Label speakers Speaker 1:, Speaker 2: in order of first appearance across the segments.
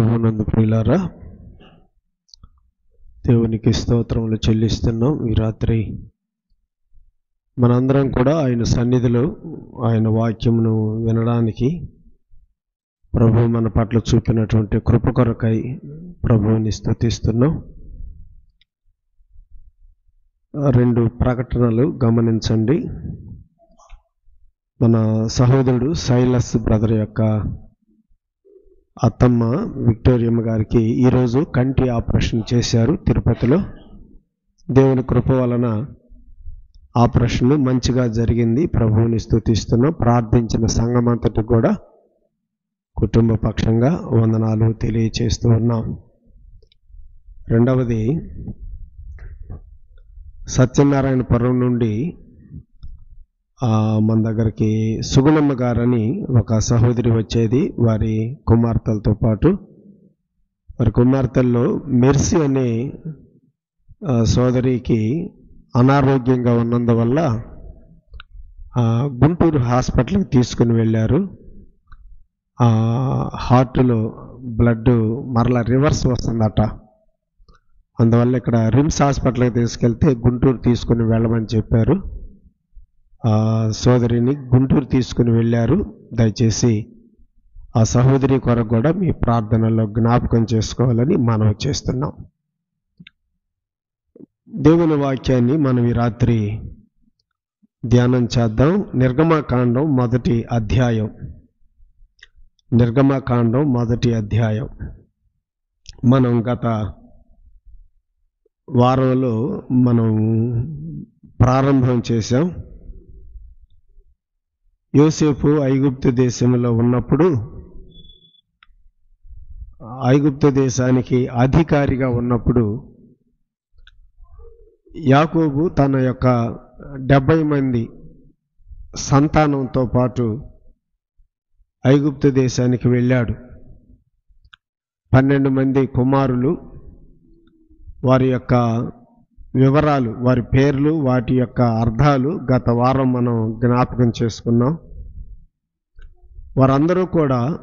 Speaker 1: ప్రభునందు ప్రియులారా దేవునికి స్తోత్రములు చెల్లిస్తున్నాం. ఈ రాత్రి మనందరం కూడా ఆయన సన్నిధిలో ఆయన వాక్యమును వినడానికి ప్రభు మన పట్ల చూపినటువంటి కృప కొరకై ప్రభువుని స్థుతిస్తున్నాం రెండు ప్రకటనలు గమనించండి. మన సహోదరుడు శైలస్ బ్రదర్ యొక్క అత్తమ్మ విక్టోరియమ్మ గారికి ఈరోజు కంటి ఆపరేషన్ చేశారు తిరుపతిలో. దేవుని కృప వలన ఆపరేషన్ మంచిగా జరిగింది. ప్రభువుని స్థుతిస్తున్నాం. ప్రార్థించిన సంఘం అంతటి కూడా కుటుంబ పక్షంగా వందనాలు తెలియచేస్తూ ఉన్నాం. రెండవది సత్యనారాయణపురం నుండి మన దగ్గరికి సుగుణమ్మ గారని ఒక సహోదరి వచ్చేది వారి కుమార్తెలతో పాటు. వారి కుమార్తెల్లో మెర్సీ అనే సోదరికి అనారోగ్యంగా ఉన్నందువల్ల గుంటూరు హాస్పిటల్కి తీసుకుని వెళ్ళారు. హార్ట్లో బ్లడ్ మరలా రివర్స్ వస్తుందట. అందువల్ల ఇక్కడ రిమ్స్ హాస్పిటల్కి తీసుకెళ్తే గుంటూరు తీసుకుని వెళ్ళమని చెప్పారు. సోదరిని గుంటూరు తీసుకుని వెళ్ళారు. దయచేసి ఆ సహోదరి కొరకు కూడా మీ ప్రార్థనలో జ్ఞాపకం చేసుకోవాలని మనం చేస్తున్నాం. దేవుని వాక్యాన్ని మనం ఈ రాత్రి ధ్యానం చేద్దాం. నిర్గమకాండం మొదటి అధ్యాయం. నిర్గమకాండం మొదటి అధ్యాయం. మనం గత వారంలో మనం ప్రారంభం చేసాం యోసేపు ఐగుప్తు దేశంలో ఉన్నప్పుడు ఐగుప్తు దేశానికి అధికారిగా ఉన్నప్పుడు యాకోబు తన యొక్క డెబ్బై మంది సంతానంతో పాటు ఐగుప్తు దేశానికి వెళ్ళాడు. పన్నెండు మంది కుమారులు వారి యొక్క వివరాలు వారి పేర్లు వాటి యొక్క అర్థాలు గత వారం మనం జ్ఞాపకం చేసుకున్నాం. వారందరూ కూడా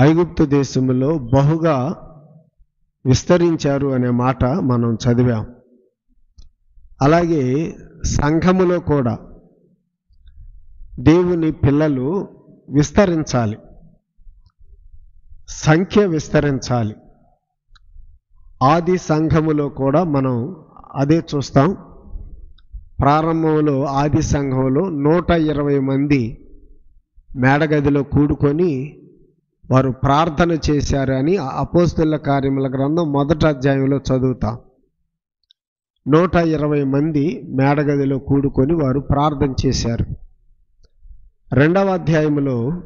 Speaker 1: ఐగుప్తు దేశంలో బహుగా విస్తరించారు అనే మాట మనం చదివాం. అలాగే సంఘములో కూడా దేవుని పిల్లలు విస్తరించాలి. సంఖ్య విస్తరించాలి. ఆది సంఘములో కూడా మనం అదే చూస్తాం. ప్రారంభంలో ఆది సంఘంలో నూట ఇరవై మంది మేడగదిలో కూడుకొని వారు ప్రార్థన చేశారు అని అపోస్తుల కార్యముల గ్రంథం మొదటి అధ్యాయంలో చదువుతాం. నూట ఇరవై మంది మేడగదిలో కూడుకొని వారు ప్రార్థన చేశారు. రెండవ అధ్యాయంలో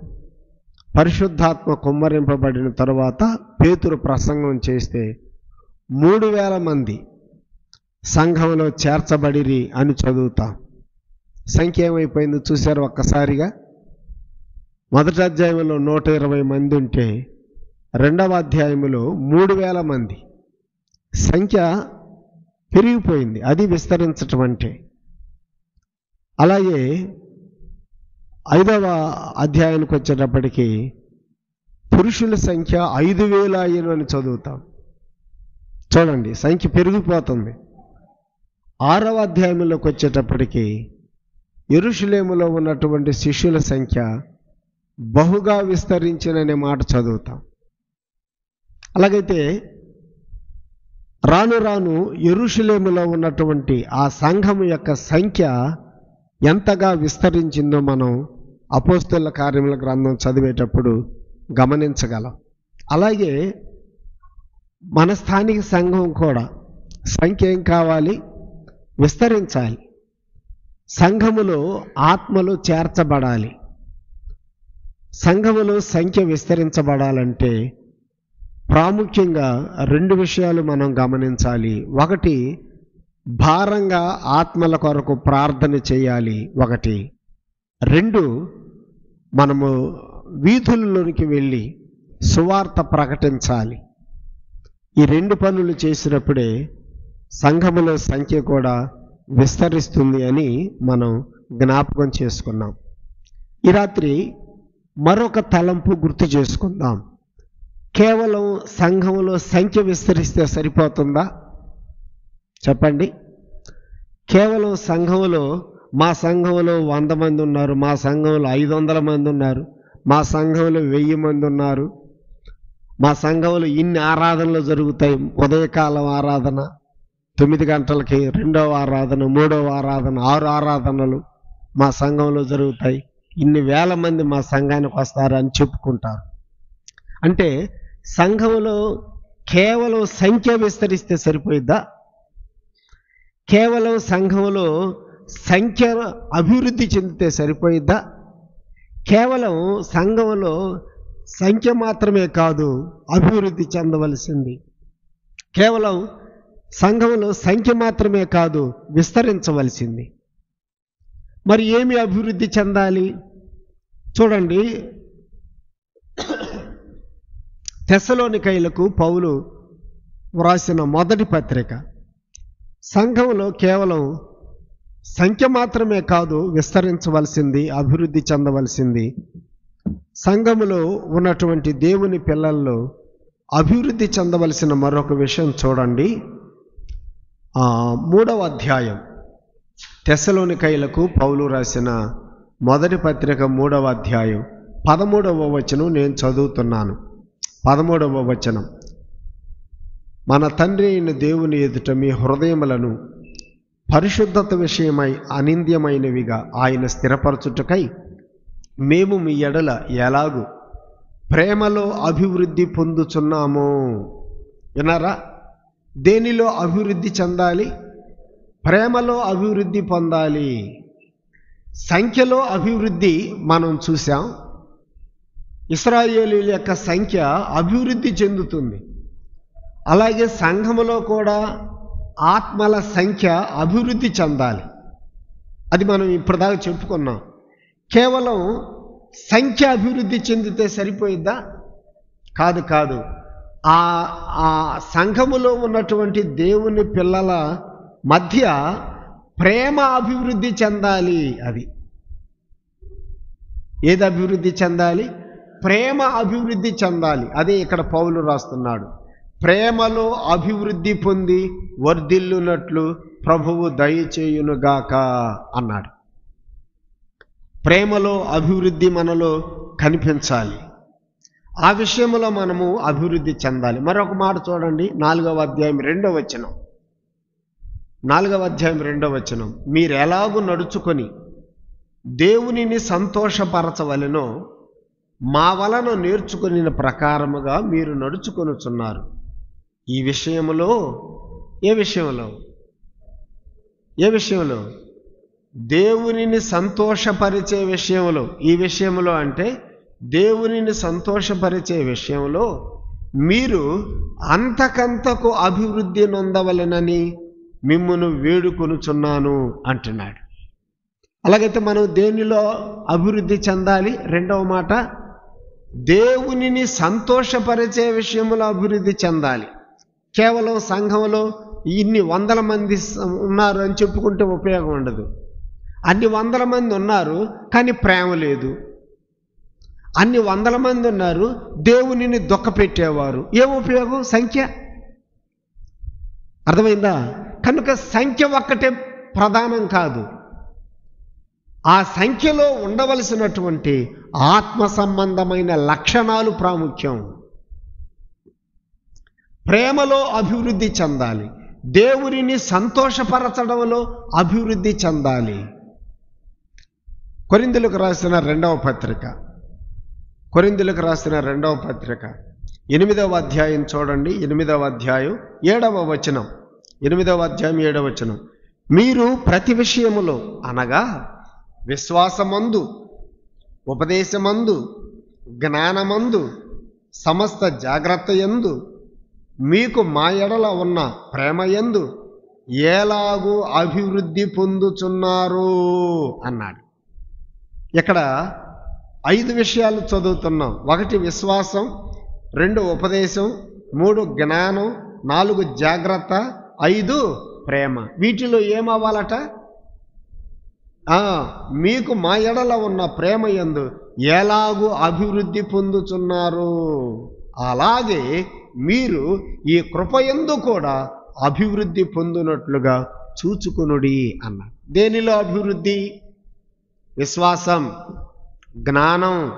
Speaker 1: పరిశుద్ధాత్మ కుమ్మరింపబడిన తరువాత పేతురు ప్రసంగం చేస్తే మూడు వేల మంది సంఘంలో చేర్చబడిరి అని చదువుతాం. సంఖ్య ఏమైపోయిందో చూశారు ఒక్కసారిగా? మొదటి అధ్యాయంలో నూట ఇరవై మంది ఉంటే రెండవ అధ్యాయంలో మూడు వేల మంది. సంఖ్య పెరిగిపోయింది అది విస్తరించటం అంటే. అలాగే ఐదవ అధ్యాయానికి వచ్చేటప్పటికి పురుషుల సంఖ్య ఐదు వేల అని చదువుతాం. చూడండి సంఖ్య పెరిగిపోతుంది. ఆరవ అధ్యాయంలోకి వచ్చేటప్పటికి ఎరుషులేములో ఉన్నటువంటి శిష్యుల సంఖ్య బహుగా విస్తరించిననే మాట చదువుతాం. అలాగైతే రాను రాను ఎరుషులేములో ఉన్నటువంటి ఆ సంఘం యొక్క సంఖ్య ఎంతగా విస్తరించిందో మనం అపోస్తుల కార్యముల గ్రంథం చదివేటప్పుడు గమనించగలం. అలాగే మన స్థానిక సంఘం కూడా సంఖ్య ఏం కావాలి? విస్తరించాలి. సంఘములో ఆత్మలు చేర్చబడాలి. సంఘములో సంఖ్య విస్తరించబడాలంటే ప్రాముఖ్యంగా రెండు విషయాలు మనం గమనించాలి. ఒకటి భారంగా ఆత్మల కొరకు ప్రార్థన చేయాలి. ఒకటి రెండు మనము వీధుల్లోనికి వెళ్ళి సువార్త ప్రకటించాలి. ఈ రెండు పనులు చేసినప్పుడే సంఘములో సంఖ్య కూడా విస్తరిస్తుంది అని మనం జ్ఞాపకం చేసుకున్నాం. ఈ రాత్రి మరొక తలంపు గుర్తు చేసుకుందాం. కేవలం సంఘంలో సంఖ్య విస్తరిస్తే సరిపోతుందా? చెప్పండి. కేవలం సంఘంలో మా సంఘంలో వంద మంది ఉన్నారు మా సంఘంలో ఐదు వందల మంది ఉన్నారు మా సంఘంలో వెయ్యి మంది ఉన్నారు మా సంఘంలో ఇన్ని ఆరాధనలు జరుగుతాయి ఉదయకాలం ఆరాధన తొమ్మిది గంటలకి రెండవ ఆరాధన మూడవ ఆరాధన ఆరు ఆరాధనలు మా సంఘంలో జరుగుతాయి. ఇన్ని వేల మంది మా సంఘానికి వస్తారు అని చెప్పుకుంటారు. అంటే సంఘంలో కేవలం సంఖ్య విస్తరిస్తే సరిపోయిద్దా? కేవలం సంఘంలో సంఖ్య అభివృద్ధి చెందితే సరిపోయిద్దా? కేవలం సంఘంలో సంఖ్య మాత్రమే కాదు అభివృద్ధి చెందవలసింది. కేవలం సంఘంలో సంఖ్య మాత్రమే కాదు విస్తరించవలసింది. మరి ఏమి అభివృద్ధి చెందాలి? చూడండి. తెసలోనికైలకు పౌలు వ్రాసిన మొదటి పత్రిక. సంఘంలో కేవలం సంఖ్య మాత్రమే కాదు విస్తరించవలసింది అభివృద్ధి చెందవలసింది. సంఘములో ఉన్నటువంటి దేవుని పిల్లల్లో అభివృద్ధి చెందవలసిన మరొక విషయం చూడండి. మూడవ అధ్యాయం తెసలోనికైలకు పౌలు రాసిన మొదటి పత్రిక మూడవ అధ్యాయం పదమూడవ వచనం నేను చదువుతున్నాను. పదమూడవ వచనం. మన తండ్రి అయిన దేవుని ఎదుట మీ హృదయములను పరిశుద్ధత విషయమై అనింద్యమైనవిగా ఆయన స్థిరపరచుటకై మేము మీ ఎడల ఎలాగూ ప్రేమలో అభివృద్ధి పొందుచున్నాము. విన్నారా? దేనిలో అభివృద్ధి చెందాలి? ప్రేమలో అభివృద్ధి పొందాలి. సంఖ్యలో అభివృద్ధి మనం చూసాం ఇస్రాయేలీల యొక్క సంఖ్య అభివృద్ధి చెందుతుంది. అలాగే సంఘములో కూడా ఆత్మల సంఖ్య అభివృద్ధి చెందాలి. అది మనం ఇప్పటిదాకా చెప్పుకున్నాం. కేవలం సంఖ్య అభివృద్ధి చెందితే సరిపోయిద్దా? కాదు కాదు. ఆ ఆ సంఘములో ఉన్నటువంటి దేవుని పిల్లల మధ్య ప్రేమ అభివృద్ధి చెందాలి అది. ఏది అభివృద్ధి చెందాలి? ప్రేమ అభివృద్ధి చెందాలి. అదే ఇక్కడ పౌలు రాస్తున్నాడు. ప్రేమలో అభివృద్ధి పొంది వర్ధిల్లునట్లు ప్రభువు దయచేయునుగాక అన్నాడు. ప్రేమలో అభివృద్ధి మనలో కనిపించాలి. ఆ విషయంలో మనము అభివృద్ధి చెందాలి. మరొక మాట చూడండి. నాలుగవ అధ్యాయం రెండవ వచనం. నాలుగవ అధ్యాయం రెండవ వచనం. మీరు ఎలాగూ నడుచుకొని దేవునిని సంతోషపరచవలెనో మా వలన నేర్చుకుని ప్రకారముగా మీరు నడుచుకొనుచున్నారు. ఈ విషయంలో ఏ విషయంలో ఏ విషయంలో దేవునిని సంతోషపరిచే విషయంలో ఈ విషయంలో అంటే దేవునిని సంతోషపరిచే విషయంలో మీరు అంతకంతకు అభివృద్ధి నొందవలెనని మిమ్మను వేడుకొనుచున్నాను అంటున్నాడు. అలాగైతే మనం దేనిలో అభివృద్ధి చెందాలి? రెండవ మాట దేవునిని సంతోషపరిచే విషయంలో అభివృద్ధి చెందాలి. కేవలం సంఘంలో ఇన్ని వందల మంది ఉన్నారు అని చెప్పుకుంటే ఉపయోగం ఉండదు. అన్ని వందల మంది ఉన్నారు కానీ ప్రేమ లేదు. అన్ని వందల మంది ఉన్నారు. దేవునిని దుఃఖపెట్టేవారు ఏ ఉపయోగం? సంఖ్య? అర్థమైందా? కనుక సంఖ్య ఒక్కటే ప్రధానం కాదు. ఆ సంఖ్యలో ఉండవలసినటువంటి ఆత్మ సంబంధమైన లక్షణాలు ప్రాముఖ్యం. ప్రేమలో అభివృద్ధి చెందాలి. దేవునిని సంతోషపరచడంలో అభివృద్ధి చెందాలి. కొరిందులకు రాసిన రెండవ పత్రిక. కొరిందులకు రాసిన రెండవ పత్రిక. ఎనిమిదవ అధ్యాయం చూడండి. ఎనిమిదవ అధ్యాయం ఏడవ వచనం. ఎనిమిదవ అధ్యాయం ఏడవ వచనం. మీరు ప్రతి విషయములో అనగా విశ్వాసమందు ఉపదేశమందు జ్ఞానమందు సమస్త జాగ్రత్త యందు మీకు మా ఎడల ఉన్న ప్రేమ యందు ఎలాగూ అభివృద్ధి పొందుచున్నారు అన్నాడు. ఇక్కడ ఐదు విషయాలు చదువుతున్నాం. ఒకటి విశ్వాసం రెండు ఉపదేశం మూడు జ్ఞానం నాలుగు జాగ్రత్త ఐదు ప్రేమ. వీటిలో ఏమవ్వాలట? మీకు మా ఎడల ఉన్న ప్రేమ యందు ఎలాగూ అభివృద్ధి పొందుచున్నారు? అలాగే మీరు ఈ కృపయందు కూడా అభివృద్ధి పొందినట్లుగా చూచుకునుడి అన్న దేనిలో అభివృద్ధి? విశ్వాసం. జ్ఞానం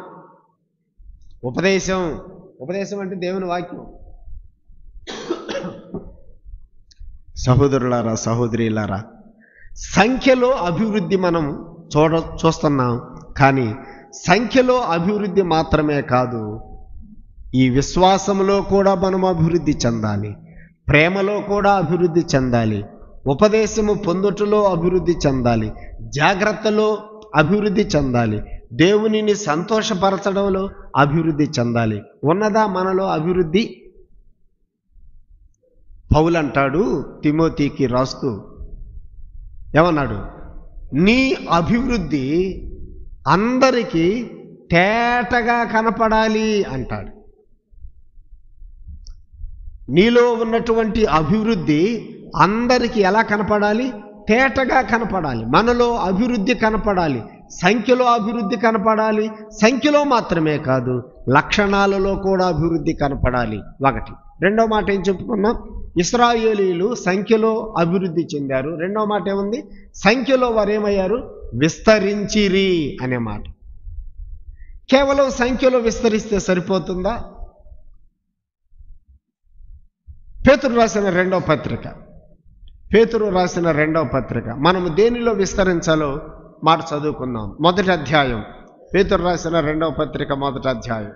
Speaker 1: ఉపదేశం ఉపదేశం అంటే దేవుని వాక్యం. సహోదరులారా సహోదరిలారా సంఖ్యలో అభివృద్ధి మనం చూడ చూస్తున్నాం. కానీ సంఖ్యలో అభివృద్ధి మాత్రమే కాదు ఈ విశ్వాసంలో కూడా మనం అభివృద్ధి చెందాలి ప్రేమలో కూడా అభివృద్ధి చెందాలి ఉపదేశము పొందుటలో అభివృద్ధి చెందాలి జాగ్రత్తలో అభివృద్ధి చెందాలి దేవునిని సంతోషపరచడంలో అభివృద్ధి చెందాలి. ఉన్నదా మనలో అభివృద్ధి? పౌలు అంటాడు తిమోతికి రాస్తూ ఏమన్నాడు? నీ అభివృద్ధి అందరికీ తేటగా కనపడాలి అంటాడు. నీలో ఉన్నటువంటి అభివృద్ధి అందరికీ ఎలా కనపడాలి? తేటగా కనపడాలి. మనలో అభివృద్ధి కనపడాలి. సంఖ్యలో అభివృద్ధి కనపడాలి. సంఖ్యలో మాత్రమే కాదు లక్షణాలలో కూడా అభివృద్ధి కనపడాలి. ఒకటి. రెండో మాట ఏం చెప్పుకున్నాం? ఇస్రాయేలీలు సంఖ్యలో అభివృద్ధి చెందారు. రెండో మాట ఏముంది? సంఖ్యలో వారేమయ్యారు? విస్తరించిరి అనే మాట. కేవలం సంఖ్యలో విస్తరిస్తే సరిపోతుందా? పేతురు రాసిన రెండవ పత్రిక. పేతురు రాసిన రెండవ పత్రిక. మనము దేనిలో విస్తరించాలో మాట చదువుకుందాం. మొదటి అధ్యాయం. పేతురు రాసిన రెండవ పత్రిక మొదటి అధ్యాయం.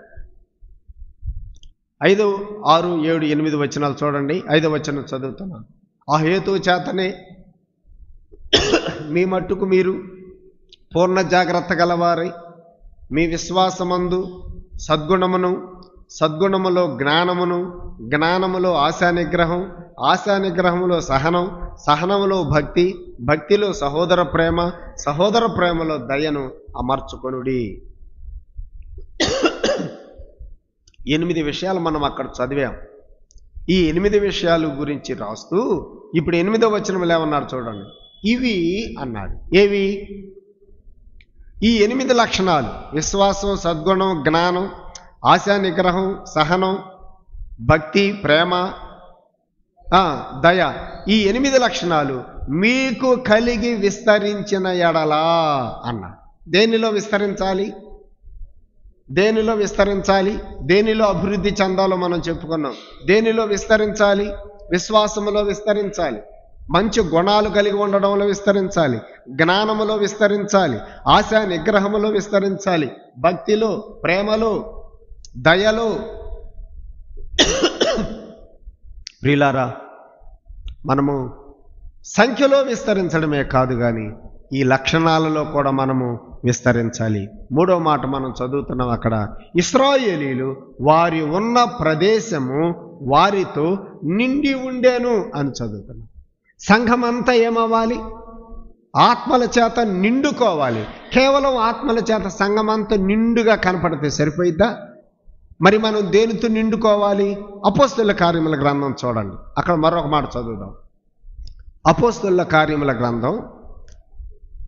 Speaker 1: ఐదు ఆరు ఏడు ఎనిమిది వచనాలు చూడండి. ఐదు వచనం చదువుతున్నాను. ఆ హేతువు చేతనే మీ మట్టుకు మీరు పూర్ణ జాగ్రత్త గలవారి మీ విశ్వాసమందు సద్గుణమును సద్గుణములో జ్ఞానమును జ్ఞానములో ఆశా నిగ్రహం ఆశా నిగ్రహములో సహనం సహనములో భక్తి భక్తిలో సహోదర ప్రేమ సహోదర ప్రేమలో దయను అమర్చుకొనుడి. ఎనిమిది విషయాలు మనం అక్కడ చదివాం. ఈ ఎనిమిది విషయాలు గురించి రాస్తూ ఇప్పుడు ఎనిమిదో వచనములు ఏమన్నారు చూడండి. ఇవి అన్నాడు ఏవి? ఈ ఎనిమిది లక్షణాలు. విశ్వాసం సద్గుణం జ్ఞానం ఆశా నిగ్రహం సహనం భక్తి ప్రేమ దయ. ఈ ఎనిమిది లక్షణాలు మీకు కలిగి విస్తరించిన ఎడలా అన్న. దేనిలో విస్తరించాలి? దేనిలో విస్తరించాలి? దేనిలో అభివృద్ధి చెందాలో మనం చెప్పుకున్నాం. దేనిలో విస్తరించాలి? విశ్వాసములో విస్తరించాలి. మంచి గుణాలు కలిగి ఉండడంలో విస్తరించాలి. జ్ఞానములో విస్తరించాలి. ఆశా నిగ్రహములో విస్తరించాలి. భక్తిలో ప్రేమలో దయలో ప్రియులారా మనము సంఖ్యలో విస్తరించడమే కాదు కానీ ఈ లక్షణాలలో కూడా మనము విస్తరించాలి. మూడో మాట మనం చదువుతున్నాం అక్కడ. ఇస్రాయేలీలు వారి ఉన్న ప్రదేశము వారితో నిండి ఉండేను అని చదువుతున్నాం. సంఘం అంతా ఏమవ్వాలి? ఆత్మల చేత నిండుకోవాలి. కేవలం ఆత్మల చేత సంఘం అంతా నిండుగా కనపడితే సరిపోయిద్దా? మరి మనం దేనితో నిండుకోవాలి? అపోస్తుల కార్యముల గ్రంథం చూడండి. అక్కడ మరొక మాట చదువుదాం. అపోస్తుల కార్యముల గ్రంథం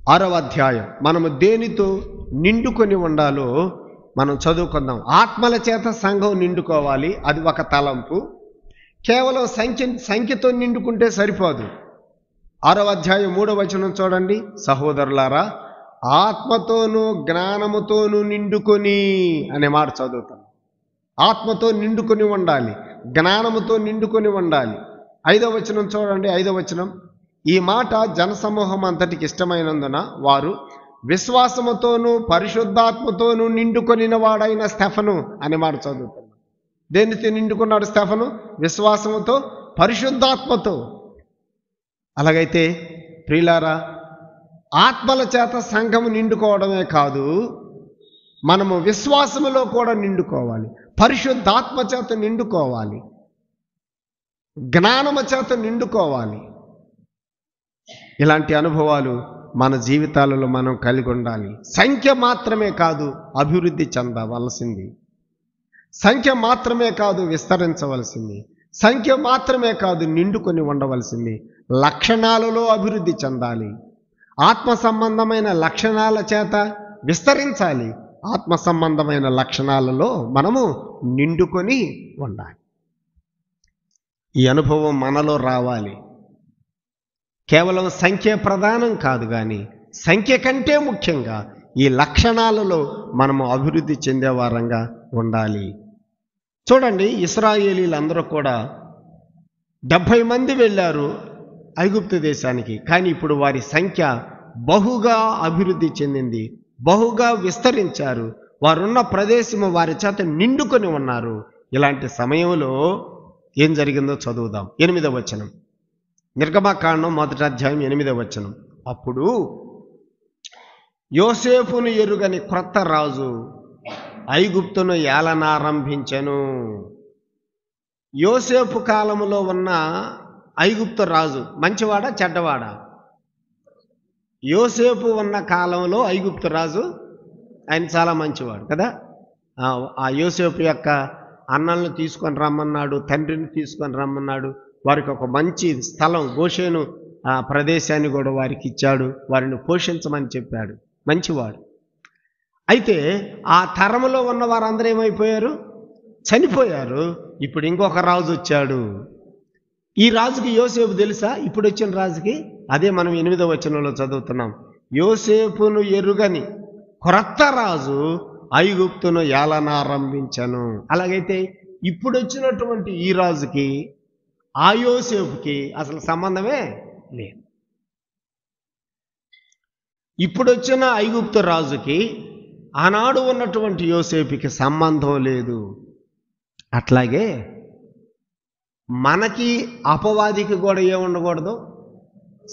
Speaker 1: ఆరవ అధ్యాయం. మనము దేనితో నిండుకొని ఉండాలో మనం చదువుకుందాం. ఆత్మల చేత సంఘం నిండుకోవాలి. అది ఒక తలంపు. కేవలం సంఖ్య సంఖ్యతో నిండుకుంటే సరిపోదు. ఆరవ అధ్యాయం మూడవ వచనం చూడండి. సహోదరులారా ఆత్మతోనూ జ్ఞానముతోనూ నిండుకొని అనే మాట చదువుతాం. ఆత్మతో నిండుకొని ఉండాలి జ్ఞానముతో నిండుకొని ఉండాలి. ఐదవ వచనం చూడండి ఐదవ వచనం. ఈ మాట జనసమూహం అంతటికి ఇష్టమైనందున వారు విశ్వాసముతోనూ పరిశుద్ధాత్మతోనూ నిండుకొనిన వాడైన స్టెఫను అని మాట చదువుతున్నాం దేనితో నిండుకున్నాడు స్టెఫను? విశ్వాసముతో పరిశుద్ధాత్మతో. అలాగైతే ప్రియులారా ఆత్మల చేత సంఘము నిండుకోవడమే కాదు మనము విశ్వాసములో కూడా నిండుకోవాలి. పరిశుద్ధాత్మ చేత నిండుకోవాలి. జ్ఞానము చేత నిండుకోవాలి. ఇలాంటి అనుభవాలు మన జీవితాలలో మనం కలిగి ఉండాలి. సంఖ్య మాత్రమే కాదు అభివృద్ధి చెందవలసింది. సంఖ్య మాత్రమే కాదు విస్తరించవలసింది. సంఖ్య మాత్రమే కాదు నిండుకొని ఉండవలసింది. లక్షణాలలో అభివృద్ధి చెందాలి. ఆత్మ సంబంధమైన లక్షణాల చేత విస్తరించాలి. ఆత్మ సంబంధమైన లక్షణాలలో మనము నిండుకొని ఉండాలి. ఈ అనుభవం మనలో రావాలి. కేవలం సంఖ్య ప్రధానం కాదు కానీ సంఖ్య కంటే ముఖ్యంగా ఈ లక్షణాలలో మనము అభివృద్ధి చెందే వారంగా ఉండాలి. చూడండి ఇస్రాయేలీలందరూ కూడా డెబ్భై మంది వెళ్ళారు ఐగుప్తు దేశానికి కానీ ఇప్పుడు వారి సంఖ్య బహుగా అభివృద్ధి చెందింది బహుగా విస్తరించారు. వారున్న ప్రదేశము వారి చేత నిండుకొని ఉన్నారు. ఇలాంటి సమయంలో ఏం జరిగిందో చదువుదాం. ఎనిమిదవ వచనం. నిర్గమకాండం మొదటి అధ్యాయం ఎనిమిదవ వచనం. అప్పుడు యోసేపును ఎరుగని క్రొత్త రాజు ఐగుప్తును ఏలనారంభించెను. యోసేపు కాలంలో ఉన్న ఐగుప్తు రాజు మంచివాడా చెడ్డవాడా? యోసేపు ఉన్న కాలంలో ఐగుప్తు రాజు ఆయన చాలా మంచివాడు కదా? ఆ- యోసేపు యొక్క అన్నలను తీసుకొని రమ్మన్నాడు తండ్రిని తీసుకొని రమ్మన్నాడు. వారికి ఒక మంచి స్థలం గోషేను ఆ ప్రదేశాన్ని కూడా వారికి ఇచ్చాడు. వారిని పోషించమని చెప్పాడు. మంచివాడు. అయితే ఆ తరములో ఉన్న వారందరూ ఏమైపోయారు? చనిపోయారు. ఇప్పుడు ఇంకొక రాజు వచ్చాడు. ఈ రాజుకి యోసేపు తెలుసా? ఇప్పుడు వచ్చిన రాజుకి అదే మనం ఎనిమిదవ వచనంలో చదువుతున్నాం. యోసేపును ఎరుగని కొరత్త రాజు ఐగుప్తును ఏలనారంభించను. అలాగైతే ఇప్పుడు వచ్చినటువంటి ఈ రాజుకి ఆ యోసేపుకి అసలు సంబంధమే లేదు. ఇప్పుడు వచ్చిన ఐగుప్తు రాజుకి ఆనాడు ఉన్నటువంటి యోసేపుకి సంబంధం లేదు. అట్లాగే మనకి అపవాదికి కూడా ఏముండకూడదు?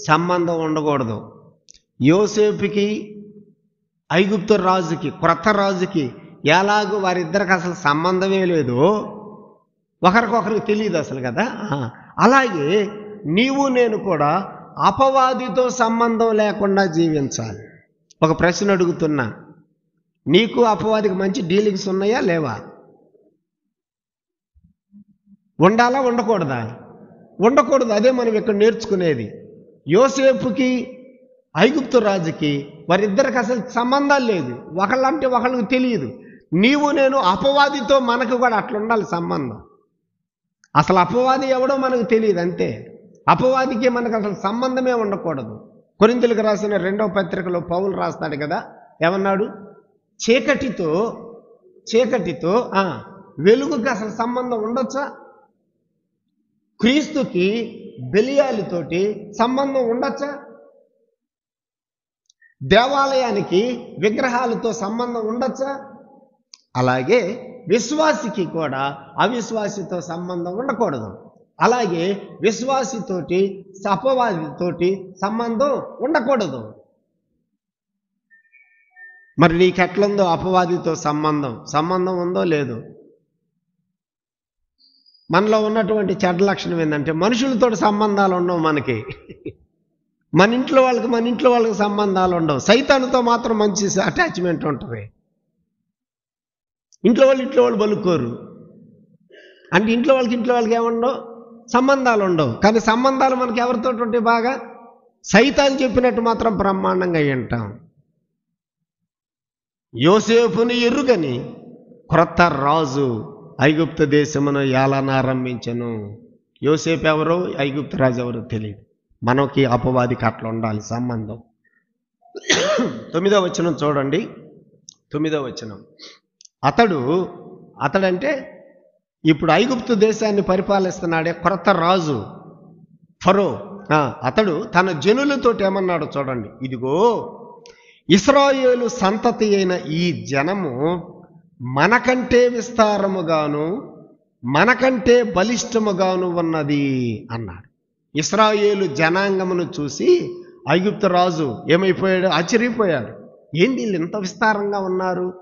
Speaker 1: సంబంధం ఉండకూడదు. యోసేపుకి ఐగుప్తు రాజుకి క్రొత్త రాజుకి ఎలాగో వారిద్దరికి అసలు సంబంధమే లేదు. ఒకరికొకరికి తెలియదు అసలు కదా. అలాగే నీవు నేను కూడా అపవాదితో సంబంధం లేకుండా జీవించాలి. ఒక ప్రశ్న అడుగుతున్నా. నీకు అపవాదికి మంచి డీలింగ్స్ ఉన్నాయా లేవా? ఉండాలా ఉండకూడదా? ఉండకూడదు అదే మనం ఇక్కడ నేర్చుకునేది. యోసేపుకి ఐగుప్తు రాజుకి వారిద్దరికి అసలు సంబంధాలు లేదు. ఒకళ్ళంటే ఒకళ్ళకి తెలియదు. నీవు నేను అపవాదితో మనకు కూడా అట్లా ఉండాలి సంబంధం. అసలు అపవాది ఎవడో మనకు తెలియదు అంతే. అపవాదికి మనకు అసలు సంబంధమే ఉండకూడదు. కొరింతలకు రాసిన రెండవ పత్రికలో పౌలు రాస్తాడు కదా ఏమన్నాడు? చీకటితో చీకటితో వెలుగుకి అసలు సంబంధం ఉండొచ్చా? క్రీస్తుకి బెలియాలతోటి సంబంధం ఉండొచ్చా? దేవాలయానికి విగ్రహాలతో సంబంధం ఉండొచ్చా? అలాగే విశ్వాసికి కూడా అవిశ్వాసితో సంబంధం ఉండకూడదు. అలాగే విశ్వాసితోటి అపవాదితోటి సంబంధం ఉండకూడదు. మరి నీకెట్లుందో అపవాదితో సంబంధం? సంబంధం ఉందో లేదో? మనలో ఉన్నటువంటి చెడ్డ లక్షణం ఏంటంటే మనుషులతో సంబంధాలు ఉండవు మనకి. మన ఇంట్లో వాళ్ళకి మన ఇంట్లో వాళ్ళకి సంబంధాలు ఉండవు. సైతానుతో మాత్రం మంచి అటాచ్మెంట్ ఉంటుంది. ఇంట్లో వాళ్ళు ఇంట్లో వాళ్ళు బలుకోరు అంటే ఇంట్లో వాళ్ళకి ఇంట్లో వాళ్ళకి ఏముండవు? సంబంధాలు ఉండవు. కానీ సంబంధాలు మనకి ఎవరితో ఉంటే బాగా? సైతాన్ చెప్పినట్టు మాత్రం బ్రహ్మాండంగా వింటాం యోసేపుని ఎరుగని క్రొత్త రాజు ఐగుప్తు దేశమును ఏలనారంభించను యోసేపు ఎవరో ఐగుప్తు రాజు ఎవరో తెలియదు మనకి అపవాదికి అట్లా ఉండాలి సంబంధం. తొమ్మిదో వచనం చూడండి. తొమ్మిదో వచనం. అతడు అతడంటే ఇప్పుడు ఐగుప్తు దేశాన్ని పరిపాలిస్తున్నాడే కొరత రాజు ఫరో. అతడు తన జనులతోటి ఏమన్నాడు చూడండి. ఇదిగో ఇస్రాయేలు సంతతి అయిన ఈ జనము మనకంటే విస్తారముగాను మనకంటే బలిష్టముగాను ఉన్నది అన్నాడు. ఇస్రాయేలు జనాంగమును చూసి ఐగుప్తు రాజు ఏమైపోయాడు? ఆశ్చర్యపోయాడు. ఏంటి వీళ్ళు ఇంత విస్తారంగా ఉన్నారు?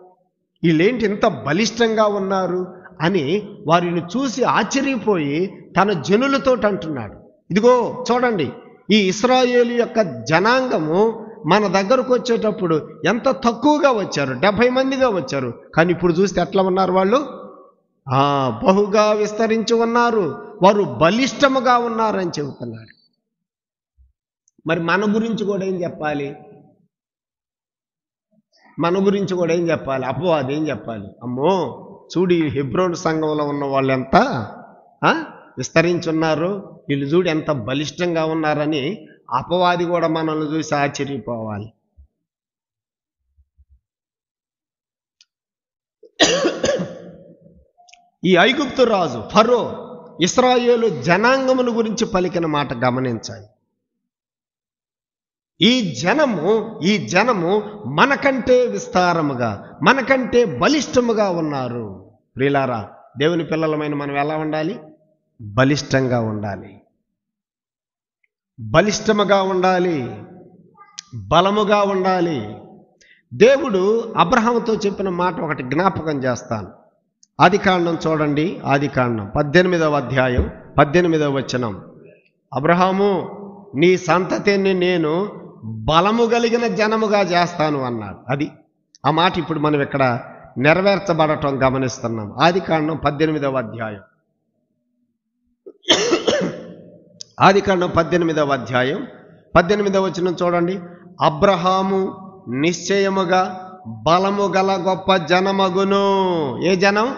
Speaker 1: వీళ్ళేంటి ఇంత బలిష్టంగా ఉన్నారు? అని వారిని చూసి ఆశ్చర్యపోయి తన జనులతో అంటున్నాడు ఇదిగో చూడండి ఈ ఇస్రాయేలు యొక్క జనాంగము మన దగ్గరకు వచ్చేటప్పుడు ఎంత తక్కువగా వచ్చారు? డెబ్భై మందిగా వచ్చారు. కానీ ఇప్పుడు చూస్తే ఎట్లా ఉన్నారు వాళ్ళు? బహుగా విస్తరించి ఉన్నారు. వారు బలిష్టముగా ఉన్నారని చెబుతున్నాడు మరి మన గురించి కూడా ఏం చెప్పాలి? మన గురించి కూడా ఏం చెప్పాలి? అపో అదేం చెప్పాలి? అమ్మో చూడు ఈ హెబ్రోన్ సంఘంలో ఉన్న వాళ్ళు ఎంత విస్తరించున్నారు వీళ్ళు చూడు ఎంత బలిష్టంగా ఉన్నారని అపవాది కూడా మనల్ని చూసి ఆశ్చర్యపోవాలి. ఈ ఐగుప్తు రాజు ఫరో ఇస్రాయేలు జనాంగమును గురించి పలికిన మాట గమనించాలి. ఈ జనము ఈ జనము మనకంటే విస్తారముగా మనకంటే బలిష్టముగా ఉన్నారు. ప్రిలారా దేవుని పిల్లలమైన మనం ఎలా ఉండాలి? బలిష్టంగా ఉండాలి. బలిష్టముగా ఉండాలి బలముగా ఉండాలి. దేవుడు అబ్రహాముతో చెప్పిన మాట ఒకటి జ్ఞాపకం చేస్తాను. ఆది కాండం చూడండి ఆది కాండం. పద్దెనిమిదవ అధ్యాయం పద్దెనిమిదవ వచనం. అబ్రహాము నీ సంతతిని నేను బలము కలిగిన జనముగా చేస్తాను అన్నాడు. అది ఆ మాట ఇప్పుడు మనం ఇక్కడ నెరవేర్చబడటం గమనిస్తున్నాం. ఆది కాండం పద్దెనిమిదవ అధ్యాయం. ఆది కాండం పద్దెనిమిదవ అధ్యాయం. పద్దెనిమిదవ వచ్చిన చూడండి. అబ్రహాము నిశ్చయముగా బలము గల గొప్ప జనమగును. ఏ జనం?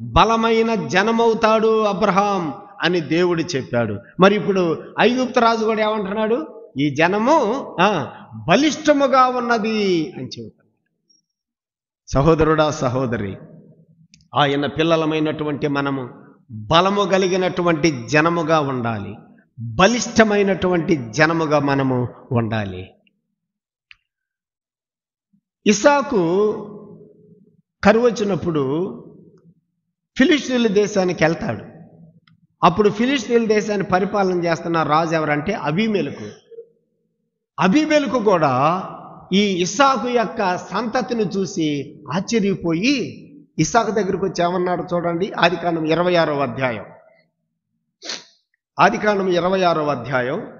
Speaker 1: బలమైన జనమవుతాడు అబ్రహాం అని దేవుడు చెప్పాడు. మరి ఇప్పుడు ఐగుప్తు రాజు కూడా ఏమంటున్నాడు? ఈ జనము ఆ, బలిష్టముగా ఉన్నది అని చెబుతాడు సహోదరుడా సహోదరి ఆయన పిల్లలమైనటువంటి మనము బలము కలిగినటువంటి జనముగా ఉండాలి. బలిష్టమైనటువంటి జనముగా మనము ఉండాలి. ఇసాకు కరువు వచ్చినప్పుడు ఫిలిస్తీన్ల దేశానికి వెళ్తాడు. అప్పుడు ఫిలిస్తీన్ల దేశాన్ని పరిపాలన చేస్తున్న రాజు ఎవరంటే అభిమేలకు అభిమేలకు కూడా ఈ ఇసాకు యొక్క సంతతిని చూసి ఆశ్చర్యపోయి ఇస్సాకు దగ్గరికి వచ్చి ఏమన్నాడు చూడండి. ఆదికాండం ఇరవై ఆరవ అధ్యాయం. ఆదికాండం ఇరవై ఆరవ అధ్యాయం.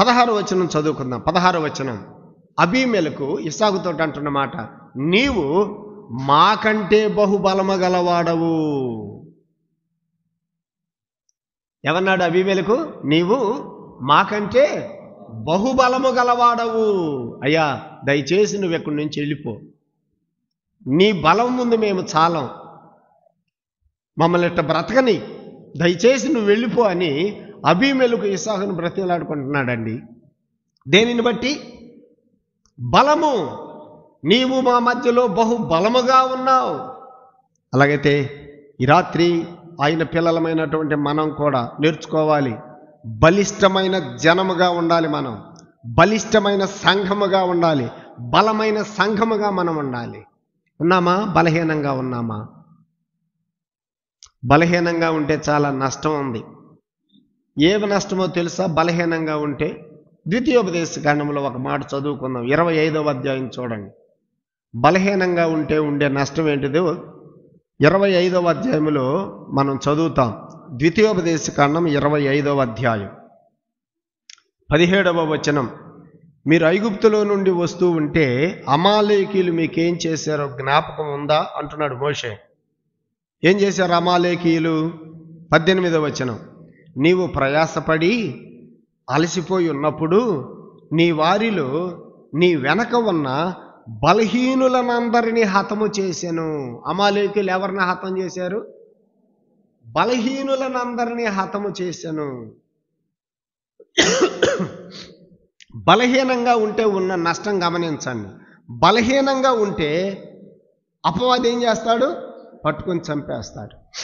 Speaker 1: పదహారు వచనం చదువుకుందాం. పదహారు వచనం. అబీమెలకు ఇస్సాకుతో అంటున్న మాట నీవు మాకంటే బహుబలము గలవాడవు. ఏమన్నాడు అబీమెలకు నీవు మాకంటే బహుబలము గలవాడవు. అయ్యా దయచేసి నువ్వు ఎక్కడి నుంచి వెళ్ళిపో. నీ బలం ముందు మేము చాలం. మమ్మల్ని ఇట్ట బ్రతకని దయచేసి నువ్వు వెళ్ళిపో అని అభిమేలకు ఇసాహును బ్రతిలాడుకుంటున్నాడండి దేనిని బట్టి? బలము. నీవు మా మధ్యలో బహు బలముగా ఉన్నావు. అలాగైతే ఈ రాత్రి ఆయన పిల్లలమైనటువంటి మనం కూడా నేర్చుకోవాలి. బలిష్టమైన జనముగా ఉండాలి మనం. బలిష్టమైన సంఘముగా ఉండాలి. బలమైన సంఘముగా మనం ఉండాలి. ఉన్నామా? బలహీనంగా ఉన్నామా? బలహీనంగా ఉంటే చాలా నష్టం ఉంది. ఏమి నష్టమో తెలుసా? బలహీనంగా ఉంటే ద్వితీయోపదేశ కాండంలో ఒక మాట చదువుకుందాం. ఇరవై ఐదవ అధ్యాయం చూడండి. బలహీనంగా ఉంటే ఉండే నష్టం ఏంటిదో? ఇరవై ఐదవ అధ్యాయంలో మనం చదువుతాం. ద్వితీయోపదేశ కాండం ఇరవై ఐదవ అధ్యాయం. పదిహేడవ వచనం. మీరు ఐగుప్తులో నుండి వస్తూ ఉంటే అమాలేకీలు మీకేం చేశారో జ్ఞాపకం ఉందా? అంటున్నాడు మోషే. ఏం చేశారు అమాలేకీయులు? పద్దెనిమిదవ వచనం. నీవు ప్రయాసపడి అలసిపోయి ఉన్నప్పుడు నీ వారిలో నీ వెనక ఉన్న బలహీనులనందరినీ హతము చేశాను. అమాలేకులు ఎవరిని హతం చేశారు? బలహీనులనందరినీ హతము చేశాను. బలహీనంగా ఉంటే ఉన్న నష్టం గమనించండి. బలహీనంగా ఉంటే అపవాది ఏం చేస్తాడు? పట్టుకొని చంపేస్తాడు.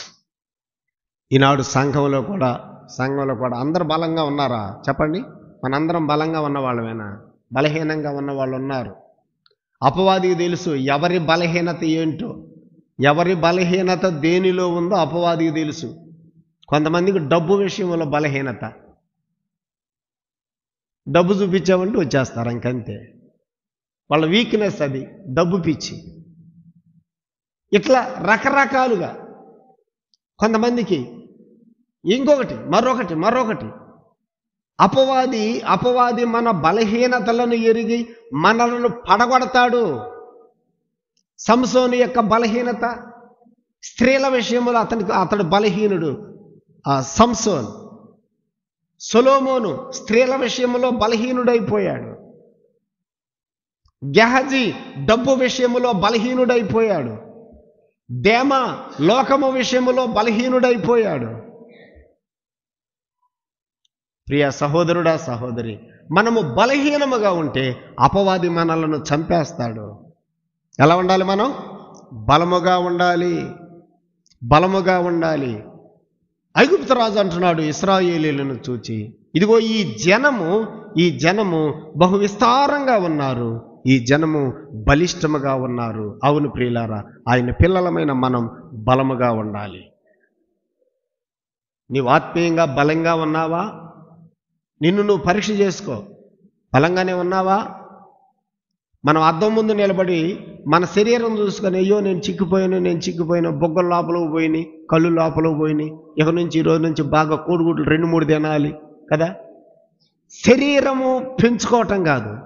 Speaker 1: ఈనాడు సంఘంలో కూడా సంఘంలో కూడా అందరు బలంగా ఉన్నారా? చెప్పండి. మనందరం బలంగా ఉన్న వాళ్ళమేనా? బలహీనంగా ఉన్న వాళ్ళు ఉన్నారు. అపవాదికి తెలుసు ఎవరి బలహీనత ఏంటో? ఎవరి బలహీనత దేనిలో ఉందో అపవాదికి తెలుసు. కొంతమందికి డబ్బు విషయంలో బలహీనత. డబ్బు చూపించామంటే వచ్చేస్తారు ఇంకంతే. వాళ్ళ వీక్నెస్ అది డబ్బు పిచ్చి. ఇట్లా రకరకాలుగా కొంతమందికి ఇంకొకటి మరొకటి మరొకటి. అపవాది అపవాది మన బలహీనతలను ఎరిగి మనలను పడగొడతాడు. సంసోని యొక్క బలహీనత స్త్రీల విషయంలో అతనికి అతడు బలహీనుడు. ఆ సంసోన్. సొలోమోను స్త్రీల విషయంలో బలహీనుడైపోయాడు. గెహజీ డబ్బు విషయములో బలహీనుడైపోయాడు. దేమ లోకము విషయంలో బలహీనుడైపోయాడు. ప్రియ సహోదరుడా సహోదరి మనము బలహీనముగా ఉంటే అపవాది మనలను చంపేస్తాడు. ఎలా ఉండాలి మనం? బలముగా ఉండాలి. బలముగా ఉండాలి. ఐగుప్తు రాజు అంటున్నాడు ఇస్రాయేలీలను చూచి ఇదిగో ఈ జనము ఈ జనము బహు విస్తారంగా ఉన్నారు ఈ జనము బలిష్టముగా ఉన్నారు. అవును ప్రియులారా ఆయన పిల్లలమైన మనం బలముగా ఉండాలి. నీవు ఆత్మీయంగా బలంగా ఉన్నావా? నిన్ను నువ్వు పరీక్ష చేసుకో. బలంగానే ఉన్నావా? మనం అద్దం ముందు నిలబడి మన శరీరం చూసుకొని అయ్యో నేను చిక్కిపోయాను నేను చిక్కిపోయాను బొగ్గల లోపల పోయినాయి కళ్ళు లోపల పోయినాయి ఇక నుంచి ఈ రోజు నుంచి బాగా కోడిగుడ్లు రెండు మూడు తినాలి కదా? శరీరము పెంచుకోవటం కాదు.